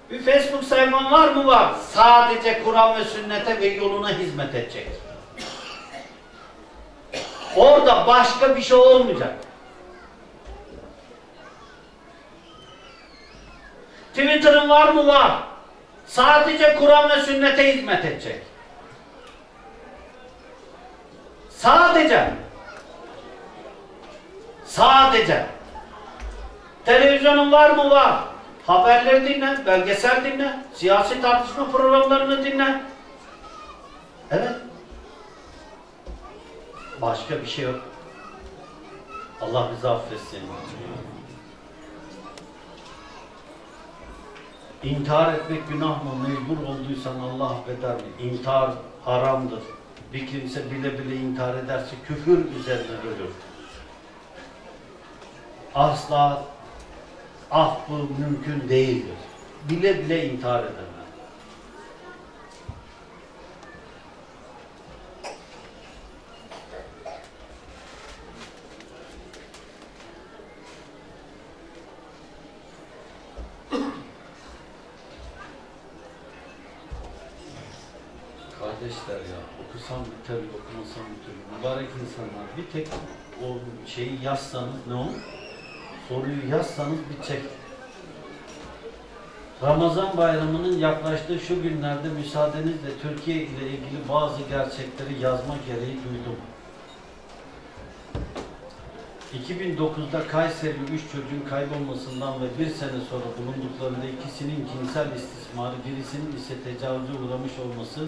Speaker 1: Bir Facebook sayfan var mı? Var. Sadece Kur'an ve sünnete ve yoluna hizmet edecek. Orada başka bir şey olmayacak. Twitter'ın var mı? Var. Sadece Kur'an ve sünnete hizmet edecek. Sadece. Sadece. Televizyonun var mı? Var. Haberleri dinle, belgesel dinle, siyasi tartışma programlarını dinle. Evet. Başka bir şey yok. Allah bizi affetsin. İntihar etmek günah mı? Mecbur olduysan Allah affeder mi? İntihar haramdır. Bir kimse bile bile intihar ederse küfür üzerine ölür. Asla af bu mümkün değildir. Bile bile intihar edemez. Kardeşler ya okusam biter, okumasam biter. Mübarek insanlar bir tek o şeyi yazsanız ne olur? Soruyu yazsanız bitecek. Ramazan bayramının yaklaştığı şu günlerde müsaadenizle Türkiye ile ilgili bazı gerçekleri yazma gereği duydum. 2009'da Kayseri 3 çocuğun kaybolmasından ve bir sene sonra bulunduklarında ikisinin cinsel istismarı, birisinin ise tecavüze uğramış olması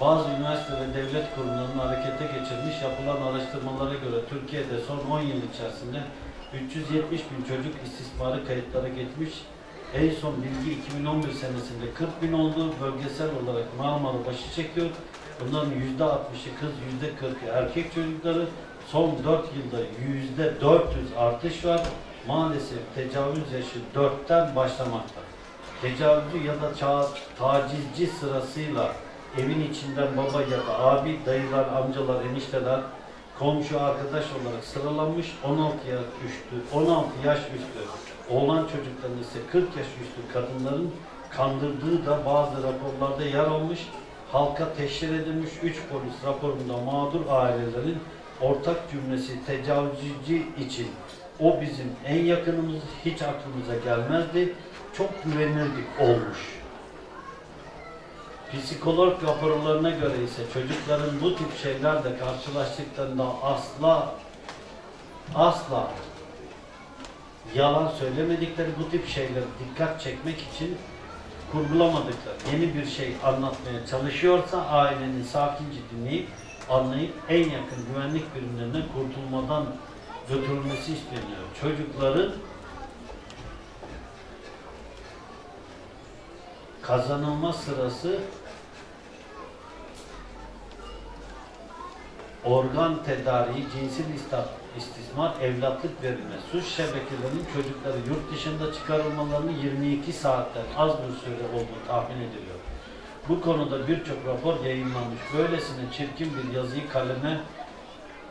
Speaker 1: bazı üniversite ve devlet kurumlarının harekete geçirmiş yapılan araştırmalara göre Türkiye'de son 10 yıl içerisinde 370 bin çocuk istismarı kayıtlara geçmiş. En son bilgi 2011 senesinde 40 bin oldu. Bölgesel olarak Marmara başı çekiyor. Bunların %60'ı kız, %40'ı erkek çocukları. Son 4 yılda %400 artış var. Maalesef tecavüz yaşı 4'ten başlamakta. Tecavüzcü ya da tacizci sırasıyla evin içinden baba ya da abi, dayılar, amcalar, enişteler, komşu arkadaş olarak sıralanmış 16 yaş üstü, 16 yaş üstü oğlan çocukların ise 40 yaş üstü kadınların kandırdığı da bazı raporlarda yer almış. Halka teşhir edilmiş 3 polis raporunda mağdur ailelerin ortak cümlesi tecavüzcü için o bizim en yakınımız hiç aklımıza gelmezdi. Çok güvenirdik olmuş. Psikolog raporlarına göre ise çocukların bu tip şeylerle karşılaştıklarında asla asla yalan söylemedikleri bu tip şeyleri dikkat çekmek için kurgulamadıkları yeni bir şey anlatmaya çalışıyorsa ailenin sakince dinleyip anlayıp en yakın güvenlik birimlerine kurtulmadan götürülmesi isteniyor. Çocukların kazanılma sırası organ tedariği, cinsel istismar, evlatlık verilme, suç şebekelerinin çocukları yurt dışında çıkarılmalarını 22 saatten az bir süre olduğu tahmin ediliyor. Bu konuda birçok rapor yayınlanmış. Böylesine çirkin bir yazıyı kaleme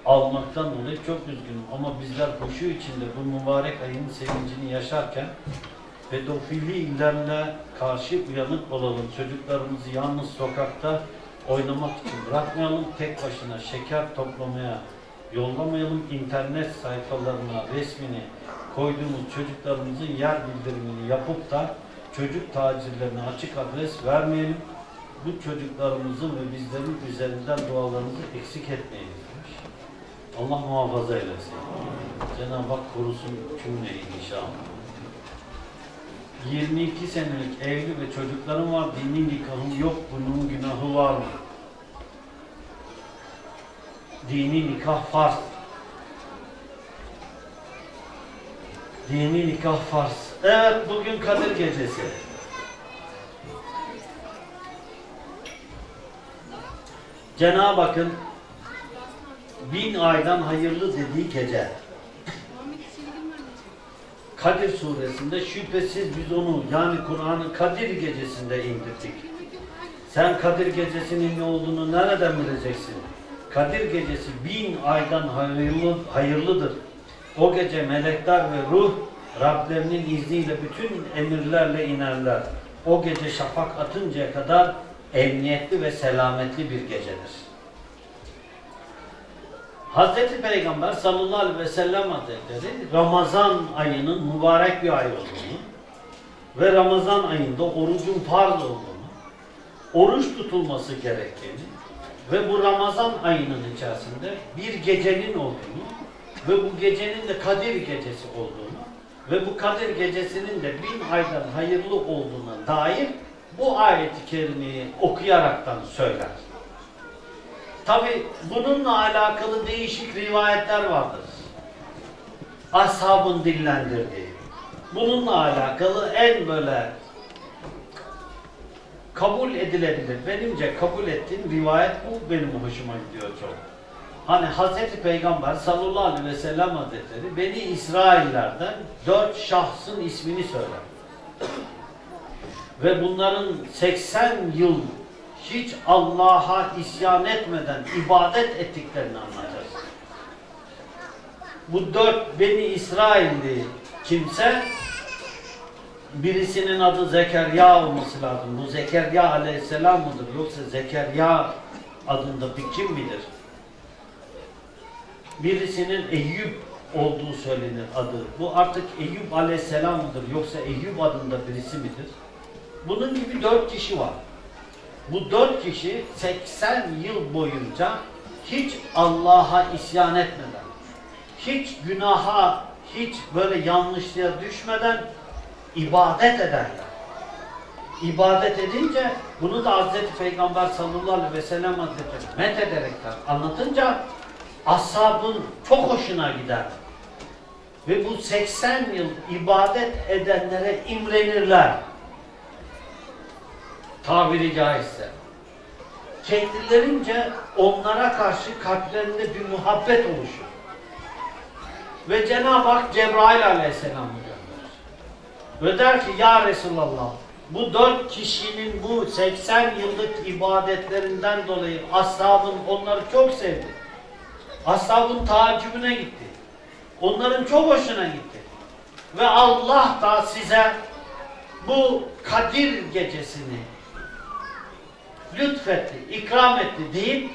Speaker 1: almaktan dolayı çok üzgünüm. Ama bizler huşu içinde bu mübarek ayın sevincini yaşarken pedofili illerine karşı uyanık olalım. Çocuklarımızı yalnız sokakta oynamak için bırakmayalım. Tek başına şeker toplamaya yollamayalım. İnternet sayfalarına resmini koyduğumuz çocuklarımızın yer bildirimini yapıp da çocuk tacirlerine açık adres vermeyelim. Bu çocuklarımızın ve bizlerin üzerinden dualarınızı eksik etmeyiniz demiş. Allah muhafaza eylesin. Cenab-ı Hak korusun cümleyi inşallah. 22 senelik evli ve çocuklarım var. Dini nikahım yok. Bunun günahı var mı? Dini nikah farz. Dini nikah farz. Evet bugün Kadir Gecesi. Cenab-ı Hakk'ın bin aydan hayırlı dediği gece. Kadir suresinde şüphesiz biz onu yani Kur'an'ı Kadir gecesinde indirdik. Sen Kadir gecesinin ne olduğunu nereden bileceksin? Kadir gecesi bin aydan hayırlı, hayırlıdır. O gece melekler ve ruh Rablerinin izniyle bütün emirlerle inerler. O gece şafak atıncaya kadar emniyetli ve selametli bir gecedir. Hazreti Peygamber sallallahu aleyhi ve sellem Hazretleri Ramazan ayının mübarek bir ay olduğunu ve Ramazan ayında orucun farz olduğunu, oruç tutulması gerektiğini ve bu Ramazan ayının içerisinde bir gecenin olduğunu ve bu gecenin de Kadir gecesi olduğunu ve bu Kadir gecesinin de bin aydan hayırlı olduğuna dair bu ayeti kerimeyi okuyaraktan söyler. Tabi bununla alakalı değişik rivayetler vardır. Ashabın dillendirdiği. Bununla alakalı en böyle kabul edilebilir. Benimce kabul ettiğim rivayet bu benim hoşuma gidiyor çok. Hani Hazreti Peygamber sallallahu aleyhi ve sellem Hazretleri Beni İsraillerden dört şahsın ismini söyler. Ve bunların 80 yıl hiç Allah'a isyan etmeden ibadet ettiklerini anlatır. Bu dört Beni İsrailli kimse birisinin adı Zekeriya olması lazım. Bu Zekeriya aleyhisselam mıdır yoksa Zekeriya adında bir kim midir? Birisinin Eyüp olduğu söylenir adı. Bu artık Eyüp aleyhisselam mıdır yoksa Eyüp adında birisi midir? Bunun gibi dört kişi var. Bu dört kişi 80 yıl boyunca hiç Allah'a isyan etmeden, hiç günaha, hiç böyle yanlışlığa düşmeden ibadet ederler. İbadet edince bunu da Hazreti Peygamber sallallahu aleyhi ve sellem Hazretleri met ederekten anlatınca ashabın çok hoşuna gider. Ve bu 80 yıl ibadet edenlere imrenirler tabiri caizse. Kendilerince onlara karşı kalplerinde bir muhabbet oluşur. Ve Cenab-ı Hak Cebrail aleyhisselamı gönderir. Ve der ki ya Resulallah bu dört kişinin bu 80 yıllık ibadetlerinden dolayı ashabın onları çok sevdi. Ashabın tacibine gitti. Onların çok hoşuna gitti. Ve Allah da size bu Kadir gecesini lütfetti, ikram etti deyip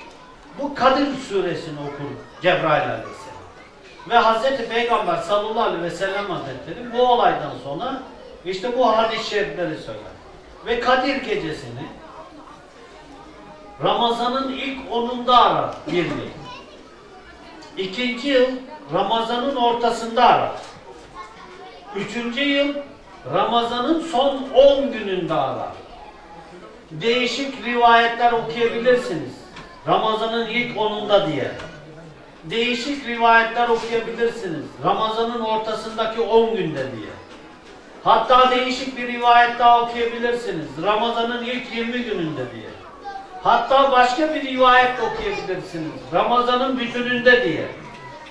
Speaker 1: bu Kadir suresini okur Cebrail aleyhisselam. Ve Hazreti Peygamber sallallahu aleyhi ve sellem hazretleri bu olaydan sonra işte bu hadis-i şerifleri söyler. Ve Kadir gecesini Ramazan'ın ilk onunda arar bir yıl. İkinci yıl Ramazan'ın ortasında arar. Üçüncü yıl Ramazan'ın son on gününde arar değişik rivayetler okuyabilirsiniz. Ramazanın ilk onunda diye. Değişik rivayetler okuyabilirsiniz. Ramazanın ortasındaki on günde diye. Hatta değişik bir rivayet daha okuyabilirsiniz. Ramazanın ilk 20 gününde diye. Hatta başka bir rivayet okuyabilirsiniz. Ramazanın bütününde diye.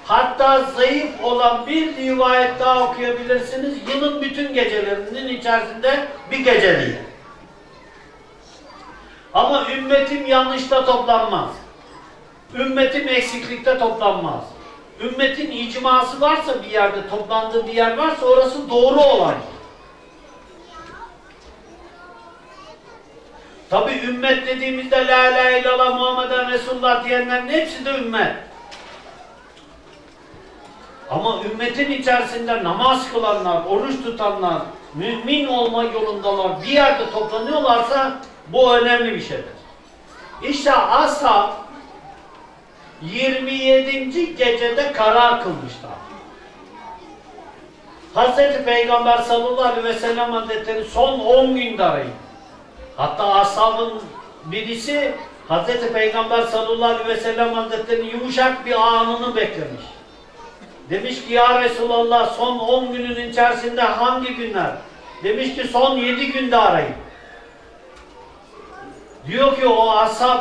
Speaker 1: Hatta zayıf olan bir rivayet daha okuyabilirsiniz. Yılın bütün gecelerinin içerisinde bir gece diye. Ama ümmetim yanlışta toplanmaz. Ümmetim eksiklikte toplanmaz. Ümmetin icması varsa bir yerde, toplandığı bir yer varsa orası doğru olan. Tabi ümmet dediğimizde La ilahe illallah Muhammeden Resulullah diyenlerin hepsi de ümmet. Ama ümmetin içerisinde namaz kılanlar, oruç tutanlar, mümin olma yolundalar bir yerde toplanıyorlarsa bu önemli bir şeydir. İşte ashab 27. gecede karar kılmışlar. Hazreti Peygamber sallallahu aleyhi ve sellem Hazretleri son 10 günde arayın. Hatta ashabın birisi Hazreti Peygamber sallallahu aleyhi ve sellem Hazretleri'nin yumuşak bir anını beklemiş. Demiş ki ya Resulallah son 10 günün içerisinde hangi günler? Demiş ki son 7 günde arayın. Diyor ki o ashab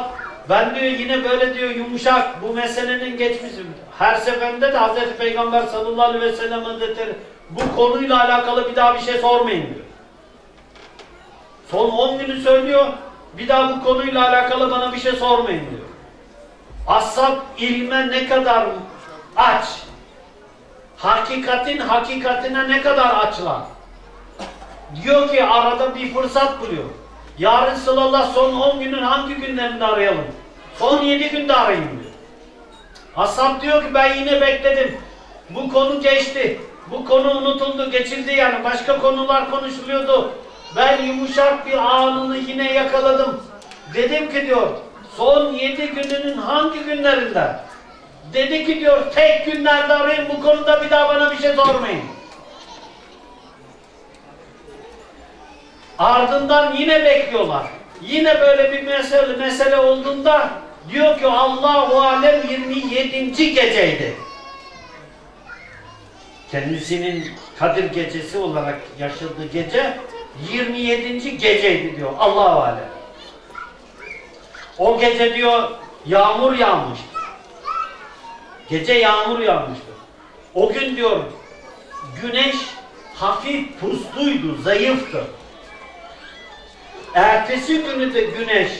Speaker 1: ben diyor yine böyle diyor yumuşak bu meselenin geçmişi. Her seferinde de Hazreti Peygamber sallallahu aleyhi ve sellem Hazretleri bu konuyla alakalı bir daha bir şey sormayın diyor. Son 10 günü söylüyor. Bir daha bu konuyla alakalı bana bir şey sormayın diyor. Ashab ilme ne kadar aç. Hakikatin hakikatine ne kadar açlar. Diyor ki arada bir fırsat buluyor. Ya Resulallah son 10 günün hangi günlerinde arayalım? Son 7 günde arayın diyor. Ashab diyor ki ben yine bekledim. Bu konu geçti. Bu konu unutuldu, geçildi yani. Başka konular konuşuluyordu. Ben yumuşak bir anını yine yakaladım. Dedim ki diyor, son 7 gününün hangi günlerinde? Dedi ki diyor, tek günlerde arayın bu konuda bir daha bana bir şey sormayın. Ardından yine bekliyorlar. Yine böyle bir mesele, mesele olduğunda diyor ki Allahu Alem 27. geceydi. Kendisinin Kadir gecesi olarak yaşadığı gece 27. geceydi diyor Allahu Alem. O gece diyor yağmur yağmıştı. Gece yağmur yağmıştı. O gün diyor güneş hafif pusluydu, zayıftı. Ertesi günü de güneş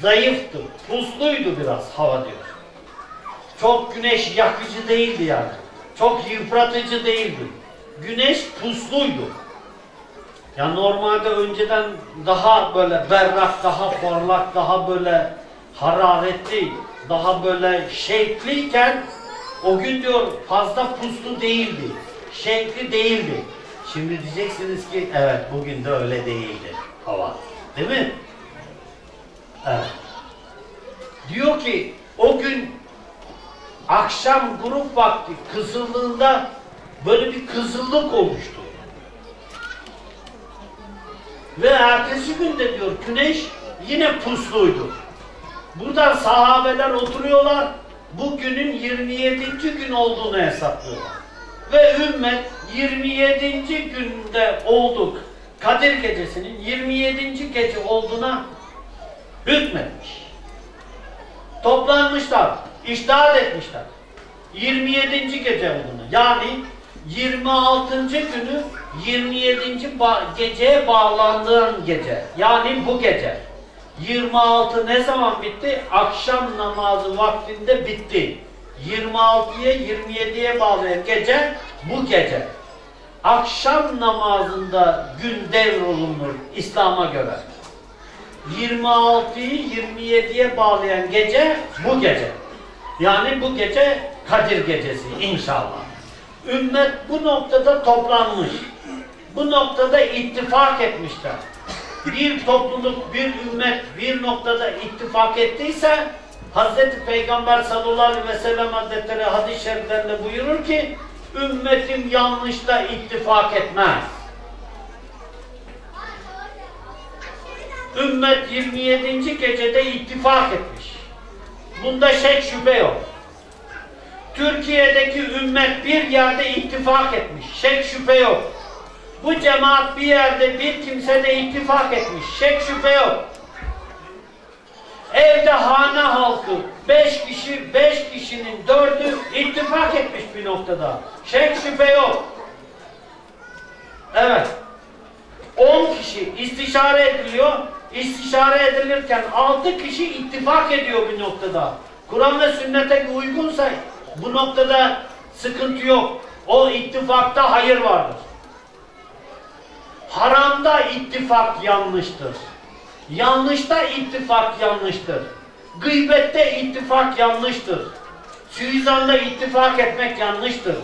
Speaker 1: zayıftı, pusluydu biraz hava diyor. Çok güneş yakıcı değildi yani. Çok yıpratıcı değildi. Güneş pusluydu. Ya normalde önceden daha böyle berrak, daha parlak, daha böyle hararetli, daha böyle şevkliyken o gün diyor fazla puslu değildi. Şevkli değildi. Şimdi diyeceksiniz ki evet bugün de öyle değildi hava. Değil mi? Evet. Diyor ki o gün akşam grup vakti kızıldığında böyle bir kızıllık oluştu. Ve ertesi günde diyor güneş yine pusluydu. Buradan sahabeler oturuyorlar. Bugünün 27. gün olduğunu hesaplıyorlar. Ve ümmet 27. günde olduk. Kadir gecesinin 27. gece olduğuna hükmetmiş. Toplanmışlar, iştahat etmişler. 27. gece olduğunu. Yani 26. günü 27. Ba geceye bağlandığın gece. Yani bu gece. 26 ne zaman bitti? Akşam namazı vaktinde bitti. 26'ya 27'ye bağlayan gece bu gece. Akşam namazında gün devrolunur İslam'a göre. 26'yı 27'ye bağlayan gece bu gece. Yani bu gece Kadir gecesi inşallah. Ümmet bu noktada toplanmış. Bu noktada ittifak etmişler. Bir topluluk, bir ümmet bir noktada ittifak ettiyse Hz. Peygamber sallallahu aleyhi ve sellem hadis-i şeriflerinde buyurur ki ümmetim yanlışta ittifak etmez. Ümmet 27. gecede ittifak etmiş. Bunda şek şüphe yok. Türkiye'deki ümmet bir yerde ittifak etmiş. Şek şüphe yok. Bu cemaat bir yerde bir kimse de ittifak etmiş. Şek şüphe yok. Evde hane halkı beş kişi, beş kişinin dördü ittifak etmiş bir noktada. Şek şüphe yok. Evet. On kişi istişare ediliyor. İstişare edilirken altı kişi ittifak ediyor bir noktada. Kur'an ve sünnete uygunsa bu noktada sıkıntı yok. O ittifakta hayır vardır. Haramda ittifak yanlıştır. Yanlışta ittifak yanlıştır. Gıybette ittifak yanlıştır. Suizanda ittifak etmek yanlıştır.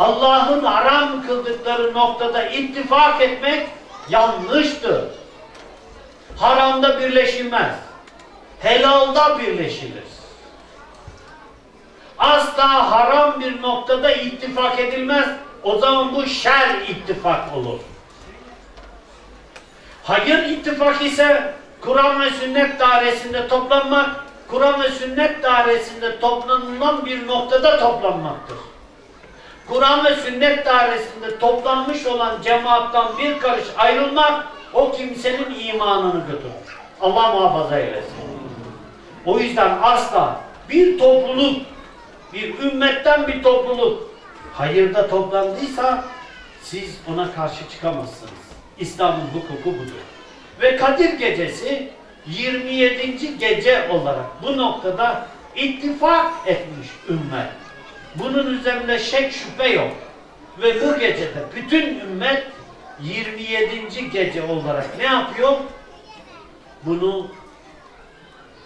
Speaker 1: Allah'ın haram kıldıkları noktada ittifak etmek yanlıştır. Haramda birleşilmez. Helalda birleşilir. Asla haram bir noktada ittifak edilmez. O zaman bu şer ittifak olur. Hayır ittifak ise Kur'an ve sünnet dairesinde toplanmak, Kur'an ve sünnet dairesinde toplanılan bir noktada toplanmaktır. Kur'an ve sünnet dairesinde toplanmış olan cemaattan bir karış ayrılmak o kimsenin imanını götürür. Allah muhafaza eylesin. O yüzden asla bir topluluk, bir ümmetten bir topluluk hayırda toplandıysa siz ona karşı çıkamazsınız. İslam'ın hukuku budur. Ve Kadir Gecesi 27. gece olarak bu noktada ittifak etmiş ümmet. Bunun üzerinde şek şüphe yok. Ve bu gecede bütün ümmet 27. gece olarak ne yapıyor? Bunu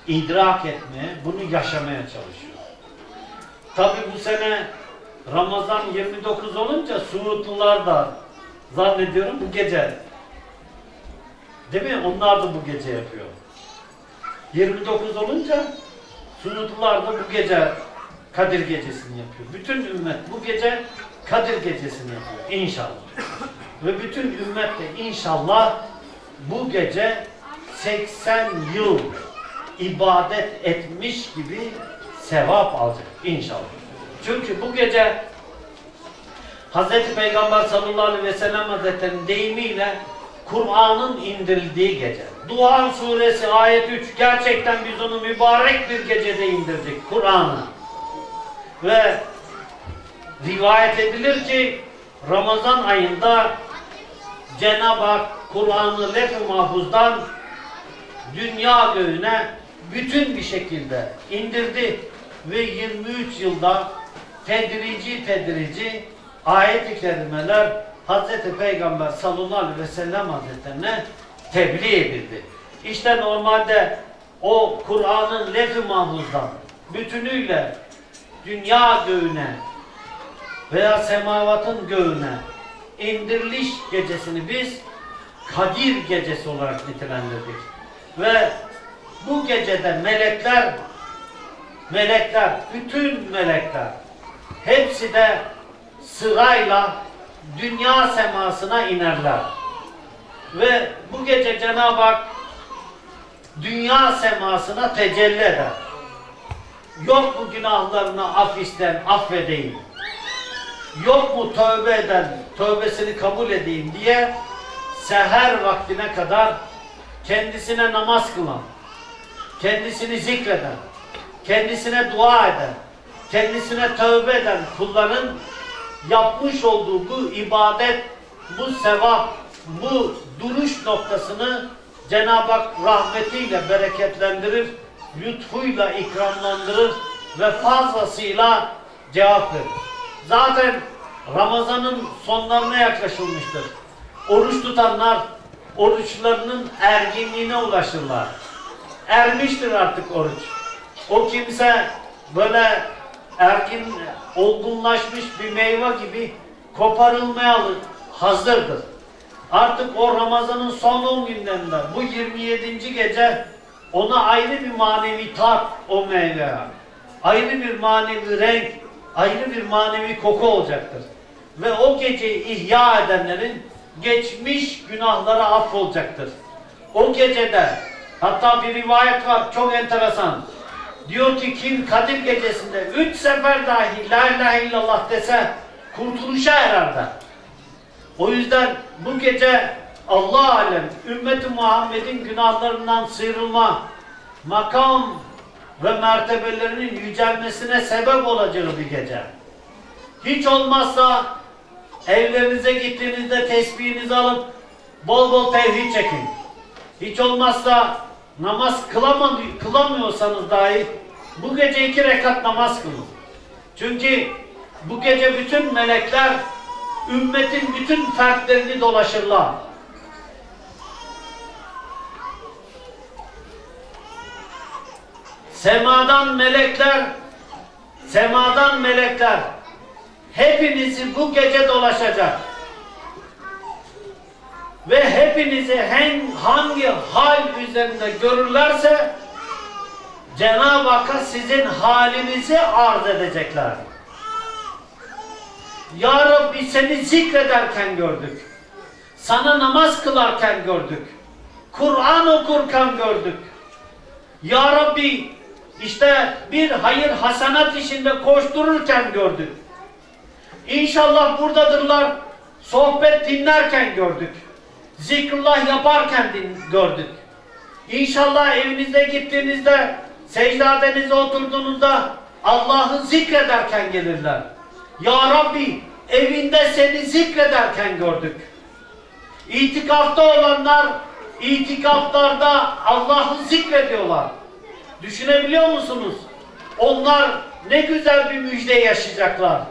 Speaker 1: idrak etmeye, bunu yaşamaya çalışıyor. Tabi bu sene Ramazan 29 olunca Suudlular da zannediyorum bu gece değil mi? Onlar da bu gece yapıyor. 29 olunca Suudlular da bu gece Kadir gecesini yapıyor. Bütün ümmet bu gece Kadir gecesini yapıyor inşallah. Ve bütün ümmet de inşallah bu gece 80 yıl ibadet etmiş gibi sevap alacak inşallah. Çünkü bu gece Hz. Peygamber sallallahu aleyhi ve sellem Hazretleri'nin deyimiyle Kur'an'ın indirildiği gece. Duhan suresi ayet 3 gerçekten biz onu mübarek bir gecede indirdik Kur'an'ı. Ve rivayet edilir ki Ramazan ayında Cenab-ı Hak Kur'an'ı lef-i mahfuzdan dünya göğüne bütün bir şekilde indirdi ve 23 yılda tedrici tedrici ayet-i kerimeler Hz. Peygamber sallallahu aleyhi ve sellem hazretlerine tebliğ edildi. İşte normalde o Kur'an'ın lef-i mahfuzdan bütünüyle dünya göğüne veya semavatın göğüne indiriliş gecesini biz Kadir gecesi olarak nitelendirdik. Ve bu gecede melekler melekler, bütün melekler hepsi de sırayla dünya semasına inerler. Ve bu gece Cenab-ı Hak dünya semasına tecelli eder. Yok mu günahlarını af isteyen affedeyim. Yok mu tövbe eden tövbesini kabul edeyim diye seher vaktine kadar kendisine namaz kılan, kendisini zikreden, kendisine dua eden, kendisine tövbe eden kulların yapmış olduğu bu ibadet, bu sevap, bu duruş noktasını Cenab-ı Hak rahmetiyle bereketlendirir, lütfuyla ikramlandırır ve fazlasıyla cevap verir. Zaten Ramazan'ın sonlarına yaklaşılmıştır. Oruç tutanlar oruçlarının erginliğine ulaşırlar. Ermiştir artık oruç. O kimse böyle ergin, olgunlaşmış bir meyve gibi koparılmaya hazırdır. Artık o Ramazan'ın son 10 günlerinde bu 27. gece ona ayrı bir manevi tat o meyve. Ayrı bir manevi renk, ayrı bir manevi koku olacaktır. Ve o geceyi ihya edenlerin geçmiş günahları affolacaktır. O gecede hatta bir rivayet var çok enteresan. Diyor ki kim Kadir gecesinde üç sefer dahi la ilahe illallah dese kurtuluşa erer der. O yüzden bu gece Allah alem ümmeti Muhammed'in günahlarından sıyrılma, makam ve mertebelerinin yücelmesine sebep olacağı bir gece. Hiç olmazsa evlerinize gittiğinizde tesbihinizi alıp bol bol tevhid çekin. Hiç olmazsa namaz kılamıyorsanız dahi bu gece iki rekat namaz kılın. Çünkü bu gece bütün melekler ümmetin bütün fertlerini dolaşırlar. Semadan melekler semadan melekler hepinizi bu gece dolaşacak. Ve hepinizi hangi hal üzerinde görürlerse Cenab-ı Hakk'a sizin halinizi arz edecekler. Ya Rabbi seni zikrederken gördük. Sana namaz kılarken gördük. Kur'an okurken gördük. Ya Rabbi işte bir hayır hasanat işinde koştururken gördük. İnşallah buradadırlar. Sohbet dinlerken gördük. Zikrullah yaparken gördük. İnşallah evinizde gittiğinizde secdadenize oturduğunuzda Allah'ı zikrederken gelirler. Ya Rabbi evinde seni zikrederken gördük. İtikafta olanlar itikaflarda Allah'ı zikrediyorlar. Düşünebiliyor musunuz? Onlar ne güzel bir müjde yaşayacaklar.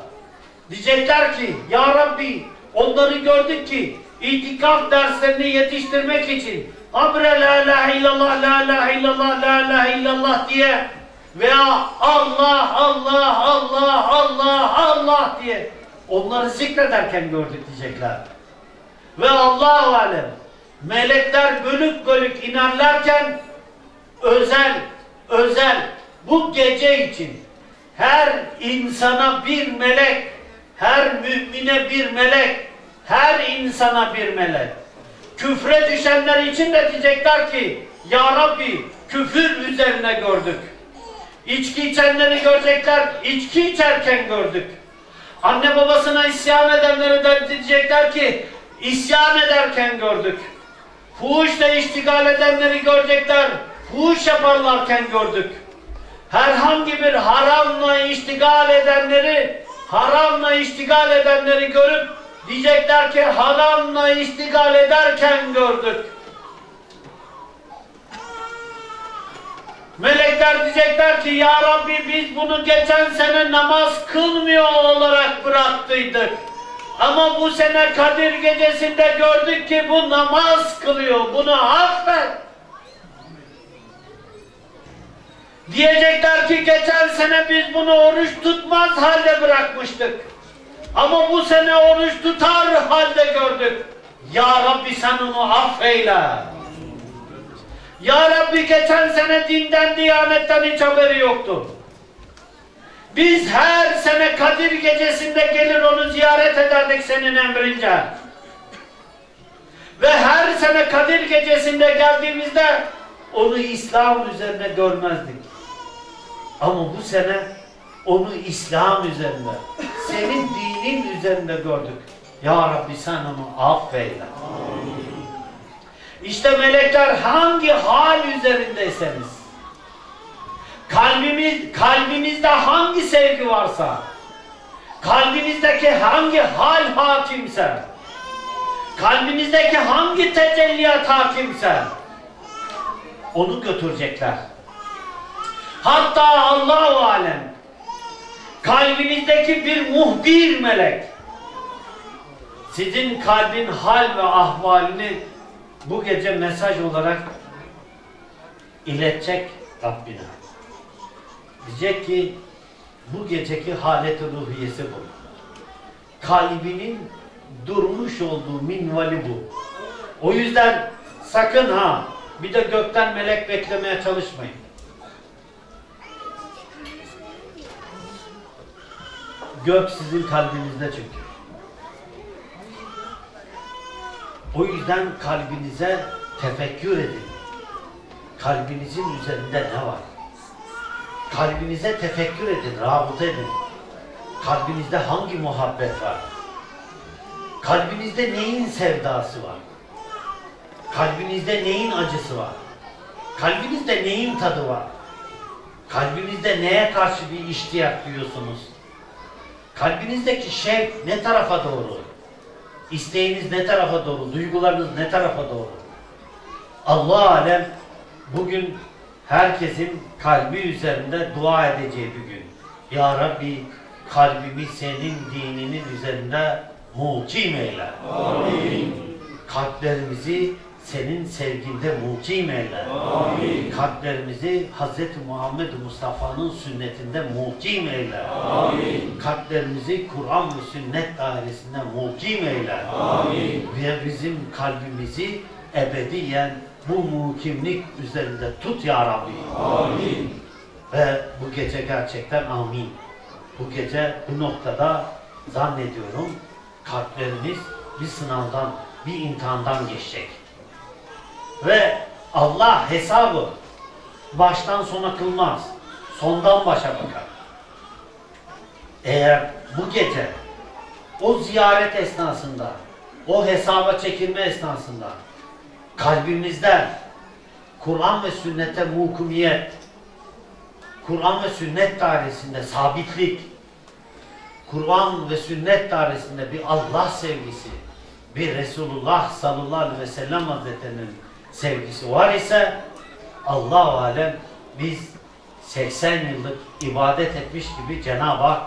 Speaker 1: Diyecekler ki Ya Rabbi onları gördük ki itikaf derslerini yetiştirmek için Abre la ilahe illallah la ilahe illallah la ilahe illallah diye veya Allah Allah Allah Allah Allah diye onları zikrederken gördük diyecekler. Ve Allahu alem melekler bölük bölük inerlerken özel özel bu gece için her insana bir melek, her mümine bir melek, her insana bir melek. Küfre düşenler için de diyecekler ki Ya Rabbi küfür üzerine gördük. İçki içenleri görecekler, içki içerken gördük. Anne babasına isyan edenleri de diyecekler ki isyan ederken gördük. Fuhuşla iştigal edenleri görecekler, fuhuş yaparlarken gördük. Herhangi bir haramla iştigal edenleri, haramla iştigal edenleri görüp diyecekler ki haramla iştigal ederken gördük. Melekler diyecekler ki Ya Rabbi biz bunu geçen sene namaz kılmıyor olarak bıraktıydık. Ama bu sene Kadir gecesinde gördük ki bu namaz kılıyor. Bunu affet. Diyecekler ki geçen sene biz bunu oruç tutmaz halde bırakmıştık. Ama bu sene oruç tutar halde gördük. Ya Rabbi sen onu affeyle. Ya Rabbi geçen sene dinden, diyanetten hiç haberi yoktu. Biz her sene Kadir gecesinde gelir onu ziyaret ederdik senin emrince. Ve her sene Kadir gecesinde geldiğimizde onu İslam üzerine görmezdik. Ama bu sene onu İslam üzerinde, senin dinin üzerinde gördük. Ya Rabbi sen onu affeyle. İşte melekler hangi hal üzerindeyseniz, kalbimiz, kalbinizde hangi sevgi varsa, kalbinizdeki hangi hal hakimse, kalbinizdeki hangi tecelliyat hakimse, onu götürecekler. Hatta Allahu alem kalbinizdeki bir muhbir melek sizin kalbin hal ve ahvalini bu gece mesaj olarak iletecek Rabbine. Diyecek ki bu geceki halet-i ruhiyesi bu. Kalbinin durmuş olduğu minvali bu. O yüzden sakın ha bir de gökten melek beklemeye çalışmayın. Gök sizin kalbinizde çünkü. O yüzden kalbinize tefekkür edin. Kalbinizin üzerinde ne var? Kalbinize tefekkür edin, rabıta edin. Kalbinizde hangi muhabbet var? Kalbinizde neyin sevdası var? Kalbinizde neyin acısı var? Kalbinizde neyin tadı var? Kalbinizde neye karşı bir iştiyak duyuyorsunuz? Kalbinizdeki şevk ne tarafa doğru? İsteğiniz ne tarafa doğru? Duygularınız ne tarafa doğru? Allah alem bugün herkesin kalbi üzerinde dua edeceği bir gün. Ya Rabbi kalbimi senin dininin üzerinde mukim eyle. Amin. Kalplerimizi senin sevginde mukim eyle.
Speaker 2: Amin.
Speaker 1: Kalplerimizi Hz. Muhammed Mustafa'nın sünnetinde mukim eyle.
Speaker 2: Amin.
Speaker 1: Kalplerimizi Kur'an ve sünnet dairesinde mukim eyle.
Speaker 2: Amin.
Speaker 1: Ve bizim kalbimizi ebediyen bu mukimlik üzerinde tut ya Rabbi.
Speaker 2: Amin.
Speaker 1: Ve bu gece gerçekten amin. Bu gece bu noktada zannediyorum kalplerimiz bir sınavdan, bir imtihandan geçecek. Ve Allah hesabı baştan sona kılmaz. Sondan başa bakar. Eğer bu gece o ziyaret esnasında, o hesaba çekilme esnasında kalbimizde Kur'an ve sünnete mukumiyet, Kur'an ve sünnet dairesinde sabitlik, Kur'an ve sünnet dairesinde bir Allah sevgisi, bir Resulullah sallallahu aleyhi ve sellem hazretlerinin sevgisi var ise Allah alem biz 80 yıllık ibadet etmiş gibi Cenab-ı Hak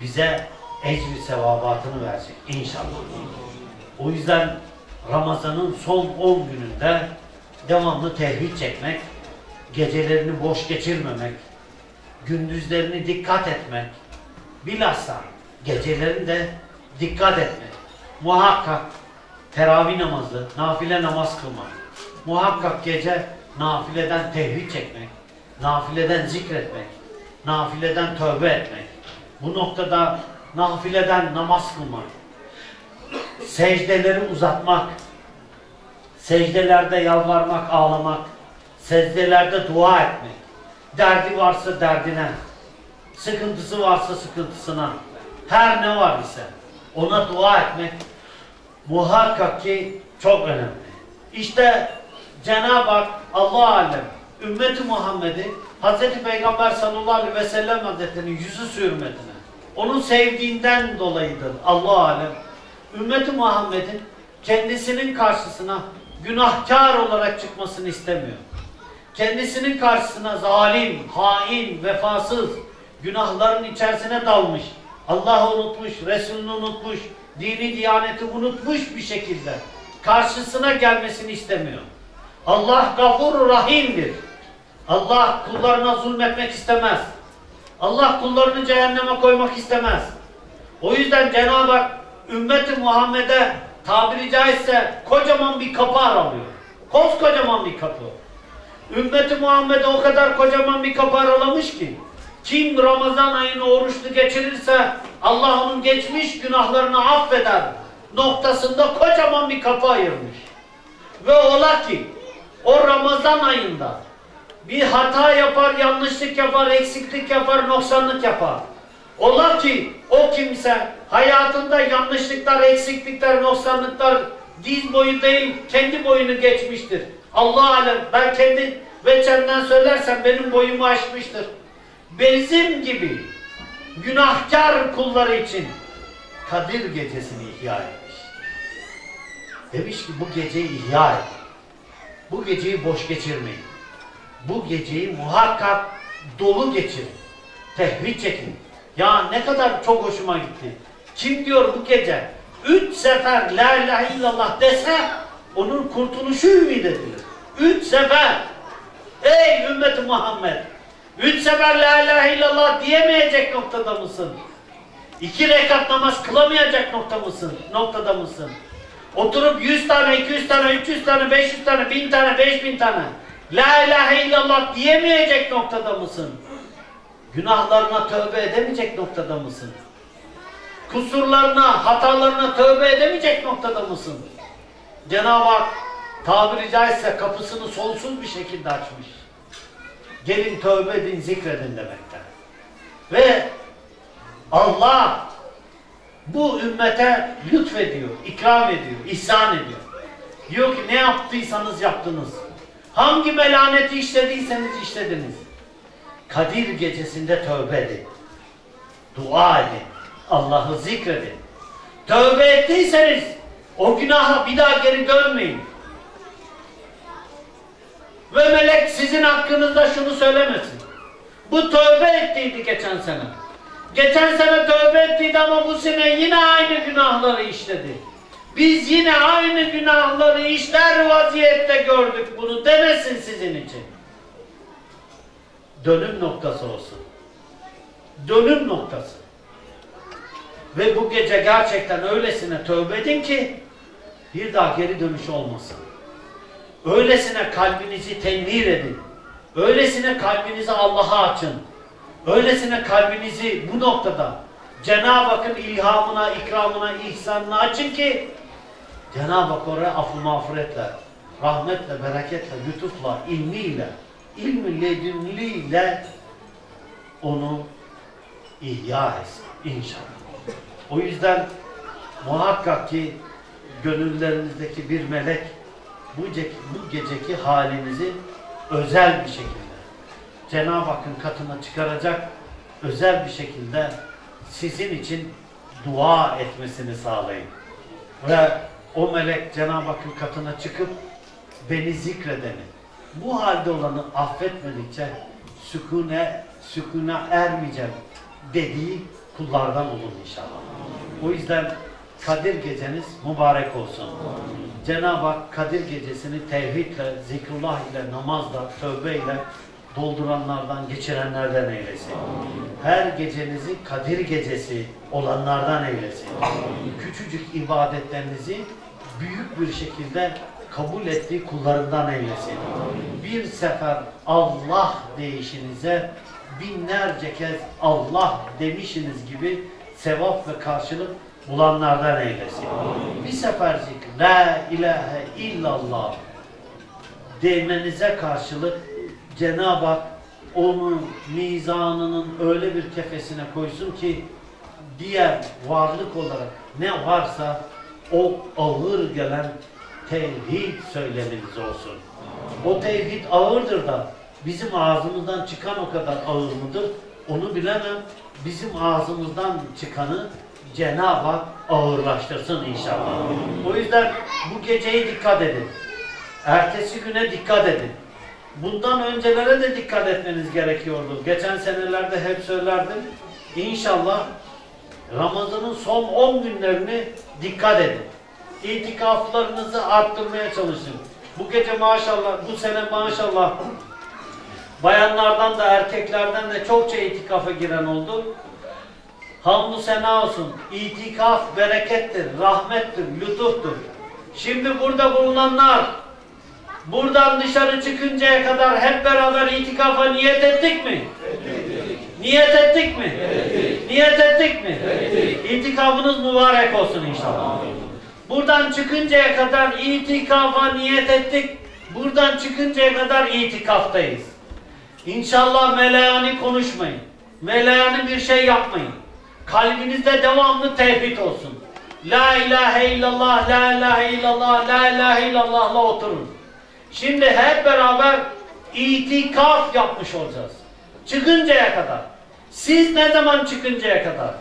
Speaker 1: bize ecri sevabatını verecek inşallah. O yüzden Ramazan'ın son 10 gününde devamlı tevhid çekmek, gecelerini boş geçirmemek, gündüzlerini dikkat etmek, bilhassa gecelerini de dikkat etmek. Muhakkak teravih namazı, nafile namaz kılmak, muhakkak gece nafileden tevhid çekmek, nafileden zikretmek, nafileden tövbe etmek. Bu noktada nafileden namaz kılmak, secdeleri uzatmak, secdelerde yalvarmak, ağlamak, secdelerde dua etmek, derdi varsa derdine, sıkıntısı varsa sıkıntısına, her ne var ise ona dua etmek muhakkak ki çok önemli. İşte Cenab-ı Hak Allah alem ümmeti Muhammed'i Hz. Peygamber sallallahu aleyhi ve sellem Hazretleri'nin yüzü sürmetine onun sevdiğinden dolayıdır Allah alem. Ümmeti Muhammed'in kendisinin karşısına günahkar olarak çıkmasını istemiyor. Kendisinin karşısına zalim, hain, vefasız, günahların içerisine dalmış, Allah'ı unutmuş, Resulünü unutmuş, dini diyaneti unutmuş bir şekilde karşısına gelmesini istemiyor. Allah gafur rahimdir. Allah kullarına zulmetmek istemez. Allah kullarını cehenneme koymak istemez. O yüzden Cenab-ı Hak ümmeti Muhammed'e tabiri caizse kocaman bir kapı aralıyor. Koskocaman bir kapı. Ümmeti Muhammed'e o kadar kocaman bir kapı aralamış ki kim Ramazan ayını oruçlu geçirirse Allah onun geçmiş günahlarını affeder noktasında kocaman bir kapı ayırmış. Ve ola ki o Ramazan ayında bir hata yapar, yanlışlık yapar, eksiklik yapar, noksanlık yapar. Ola ki o kimse hayatında yanlışlıklar, eksiklikler, noksanlıklar diz boyu değil, kendi boyunu geçmiştir. Allah alem, ben kendi veçemden söylersem benim boyumu aşmıştır. Bizim gibi günahkar kulları için Kadir gecesini ihya etmiş. Demiş ki bu geceyi ihya et. Bu geceyi boş geçirmeyin. Bu geceyi muhakkak dolu geçirin. Tehvih çekin. Ya ne kadar çok hoşuma gitti. Kim diyor bu gece üç sefer la ilahe illallah dese onun kurtuluşu ümit edilir. Üç sefer. Ey ümmeti Muhammed. Üç sefer la ilahe illallah diyemeyecek noktada mısın? İki rekat namaz kılamayacak nokta mısın? Noktada mısın? Oturup yüz tane, iki yüz tane, üç yüz tane, beş yüz tane, bin tane, beş bin tane La ilahe illallah diyemeyecek noktada mısın? Günahlarına tövbe edemeyecek noktada mısın? Kusurlarına, hatalarına tövbe edemeyecek noktada mısın? Cenab-ı Hak tabiri caizse kapısını sonsuz bir şekilde açmış. Gelin tövbe edin, zikredin demekten. Ve Allah bu ümmete lütfediyor, ikram ediyor, ihsan ediyor. Diyor ki ne yaptıysanız yaptınız. Hangi melaneti işlediyseniz işlediniz. Kadir gecesinde tövbe edin. Dua edin. Allah'ı zikredin. Tövbe ettiyseniz o günaha bir daha geri dönmeyin. Ve melek sizin hakkınızda şunu söylemesin. Bu tövbe ettiydi geçen sene. Geçen sene tövbe ettiydi ama bu sene yine aynı günahları işledi. Biz yine aynı günahları işler vaziyette gördük bunu demesin sizin için. Dönüm noktası olsun. Dönüm noktası. Ve bu gece gerçekten öylesine tövbe edin ki bir daha geri dönüş olmasın. Öylesine kalbinizi tenvir edin. Öylesine kalbinizi Allah'a açın. Öylesine kalbinizi bu noktada Cenab-ı Hakk'ın ilhamına, ikramına, ihsanına açın ki Cenab-ı Hak oraya affı mağfiretle, rahmetle, bereketle, lütufla, ilmiyle, ilmi ledünliyle onu ihya etsin inşallah. O yüzden muhakkak ki gönüllerinizdeki bir melek bu, ce- bu geceki halinizi özel bir şekilde Cenab-ı Hakk'ın katına çıkaracak özel bir şekilde sizin için dua etmesini sağlayın. Ve o melek Cenab-ı Hakk'ın katına çıkıp beni zikredeni, bu halde olanı affetmedikçe sükune, sükune ermeyeceğim dediği kullardan olun inşallah. O yüzden Kadir geceniz mübarek olsun. Cenab-ı Hak Kadir gecesini tevhidle, zikrullah ile, namazla, tövbeyle dolduranlardan, geçirenlerden eylesin. Her gecenizi Kadir gecesi olanlardan eylesin. Küçücük ibadetlerinizi büyük bir şekilde kabul ettiği kullarından eylesin. Bir sefer Allah deyişinize binlerce kez Allah demişiniz gibi sevap ve karşılık bulanlardan eylesin. Bir sefercik La ilahe illallah demenize karşılık Cenab-ı Hak onun mizanının öyle bir kefesine koysun ki diğer varlık olarak ne varsa o ağır gelen tevhid söylemeniz olsun. O tevhid ağırdır da bizim ağzımızdan çıkan o kadar ağır mıdır? Onu bilemem. Bizim ağzımızdan çıkanı Cenab-ı Hak ağırlaştırsın inşallah. O yüzden bu geceyi dikkat edin. Ertesi güne dikkat edin. Bundan öncelere de dikkat etmeniz gerekiyordu. Geçen senelerde hep söylerdim. İnşallah Ramazan'ın son 10 günlerini dikkat edin. İtikaflarınızı arttırmaya çalışın. Bu gece maşallah, bu sene maşallah bayanlardan da erkeklerden de çokça itikafa giren oldu. Hamdü sena olsun. İtikaf berekettir, rahmettir, lütuftur. Şimdi burada bulunanlar buradan dışarı çıkıncaya kadar hep beraber itikafa niyet ettik mi? Niyet ettik mi? Niyet ettik mi? İtikafınız mübarek olsun inşallah. Buradan çıkıncaya kadar itikafa niyet ettik. Buradan çıkıncaya kadar itikaftayız. İnşallah meleyani konuşmayın. Meleyani bir şey yapmayın. Kalbinizde devamlı tevhid olsun. La ilahe illallah, la ilahe illallah, la ilahe illallah'la oturun. Şimdi hep beraber itikaf yapmış olacağız. Çıkıncaya kadar. Siz ne zaman çıkıncaya kadar?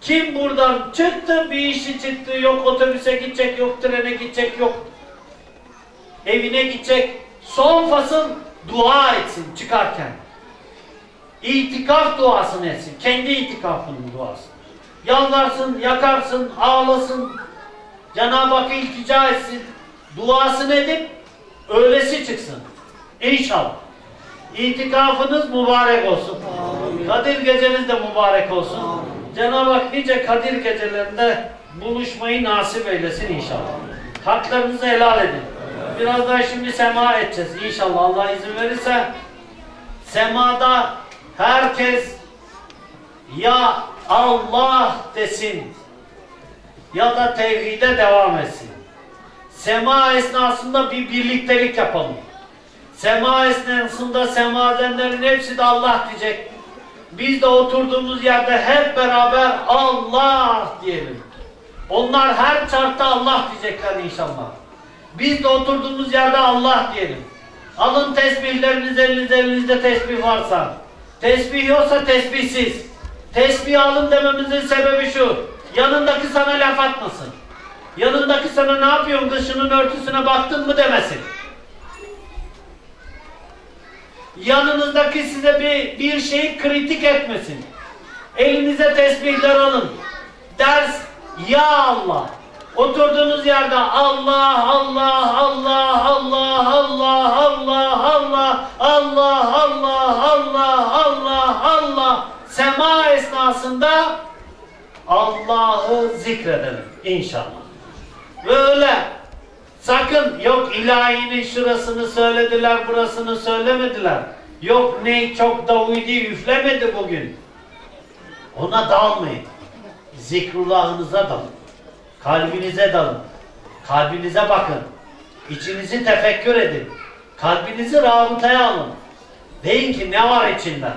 Speaker 1: Kim buradan çıktı, bir işi çıktı, yok otobüse gidecek, yok trene gidecek, yok evine gidecek. Son fasıl dua etsin çıkarken. İtikaf duasını etsin. Kendi itikafının duası. Yalvarsın, yakarsın, ağlasın. Cenab-ı Hakk'a iltica etsin. Duasını edip öylesi çıksın. İnşallah. İtikafınız mübarek olsun. Kadir geceniz de mübarek olsun. Cenab-ı Hak nice Kadir gecelerinde buluşmayı nasip eylesin inşallah. Haklarınızı helal edin. Biraz daha şimdi sema edeceğiz inşallah Allah izin verirse. Semada herkes ya Allah desin ya da tevhide devam etsin. Sema esnasında bir birliktelik yapalım. Sema esnasında semazenlerin hepsi de Allah diyecek. Biz de oturduğumuz yerde hep beraber Allah diyelim. Onlar her çarkta Allah diyecekler inşallah. Biz de oturduğumuz yerde Allah diyelim. Alın tesbihleriniz elinizde, elinizde tesbih varsa. Tesbih yoksa tesbihsiz. Tesbih alın dememizin sebebi şu. Yanındaki sana laf atmasın. Yanındaki sana ne yapıyorsun dışının örtüsüne baktın mı demesin. Yanınızdaki size bir, bir şeyi kritik etmesin. Elinize tesbihler alın. Ders Ya Allah. Oturduğunuz yerde Allah, Allah, Allah, Allah, Allah, Allah, Allah, Allah, Allah, Allah, Allah, Allah. Sema esnasında Allah'ı zikredelim inşallah. Böyle sakın yok ilahinin şurasını söylediler, burasını söylemediler. Yok ne çok da uydu üflemedi bugün. Ona dalmayın. Zikrullahınıza dalın. Kalbinize dalın. Kalbinize bakın. İçinizi tefekkür edin. Kalbinizi rabıtaya alın. Deyin ki ne var içinde?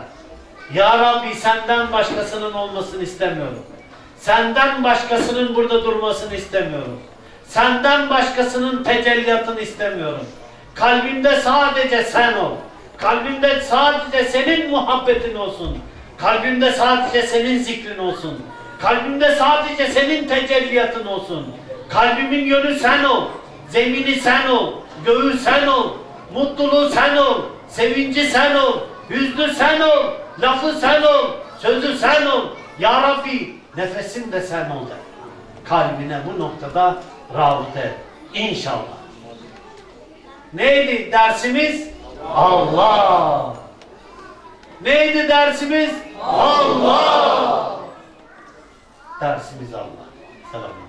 Speaker 1: Ya Rabbi senden başkasının olmasını istemiyorum. Senden başkasının burada durmasını istemiyorum. Senden başkasının tecelliyatını istemiyorum. Kalbimde sadece sen ol. Kalbimde sadece senin muhabbetin olsun. Kalbimde sadece senin zikrin olsun. Kalbimde sadece senin tecelliyatın olsun. Kalbimin yönü sen ol. Zemini sen ol. Göğü sen ol. Mutluluğu sen ol. Sevinci sen ol. Hüznü sen ol. Lafı sen ol. Sözü sen ol. Ya Rabbi nefesim de sen ol de. Kalbine bu noktada rabıta et. İnşallah. Neydi dersimiz? Allah. Neydi dersimiz? Allah. Dersimiz Allah. Selam.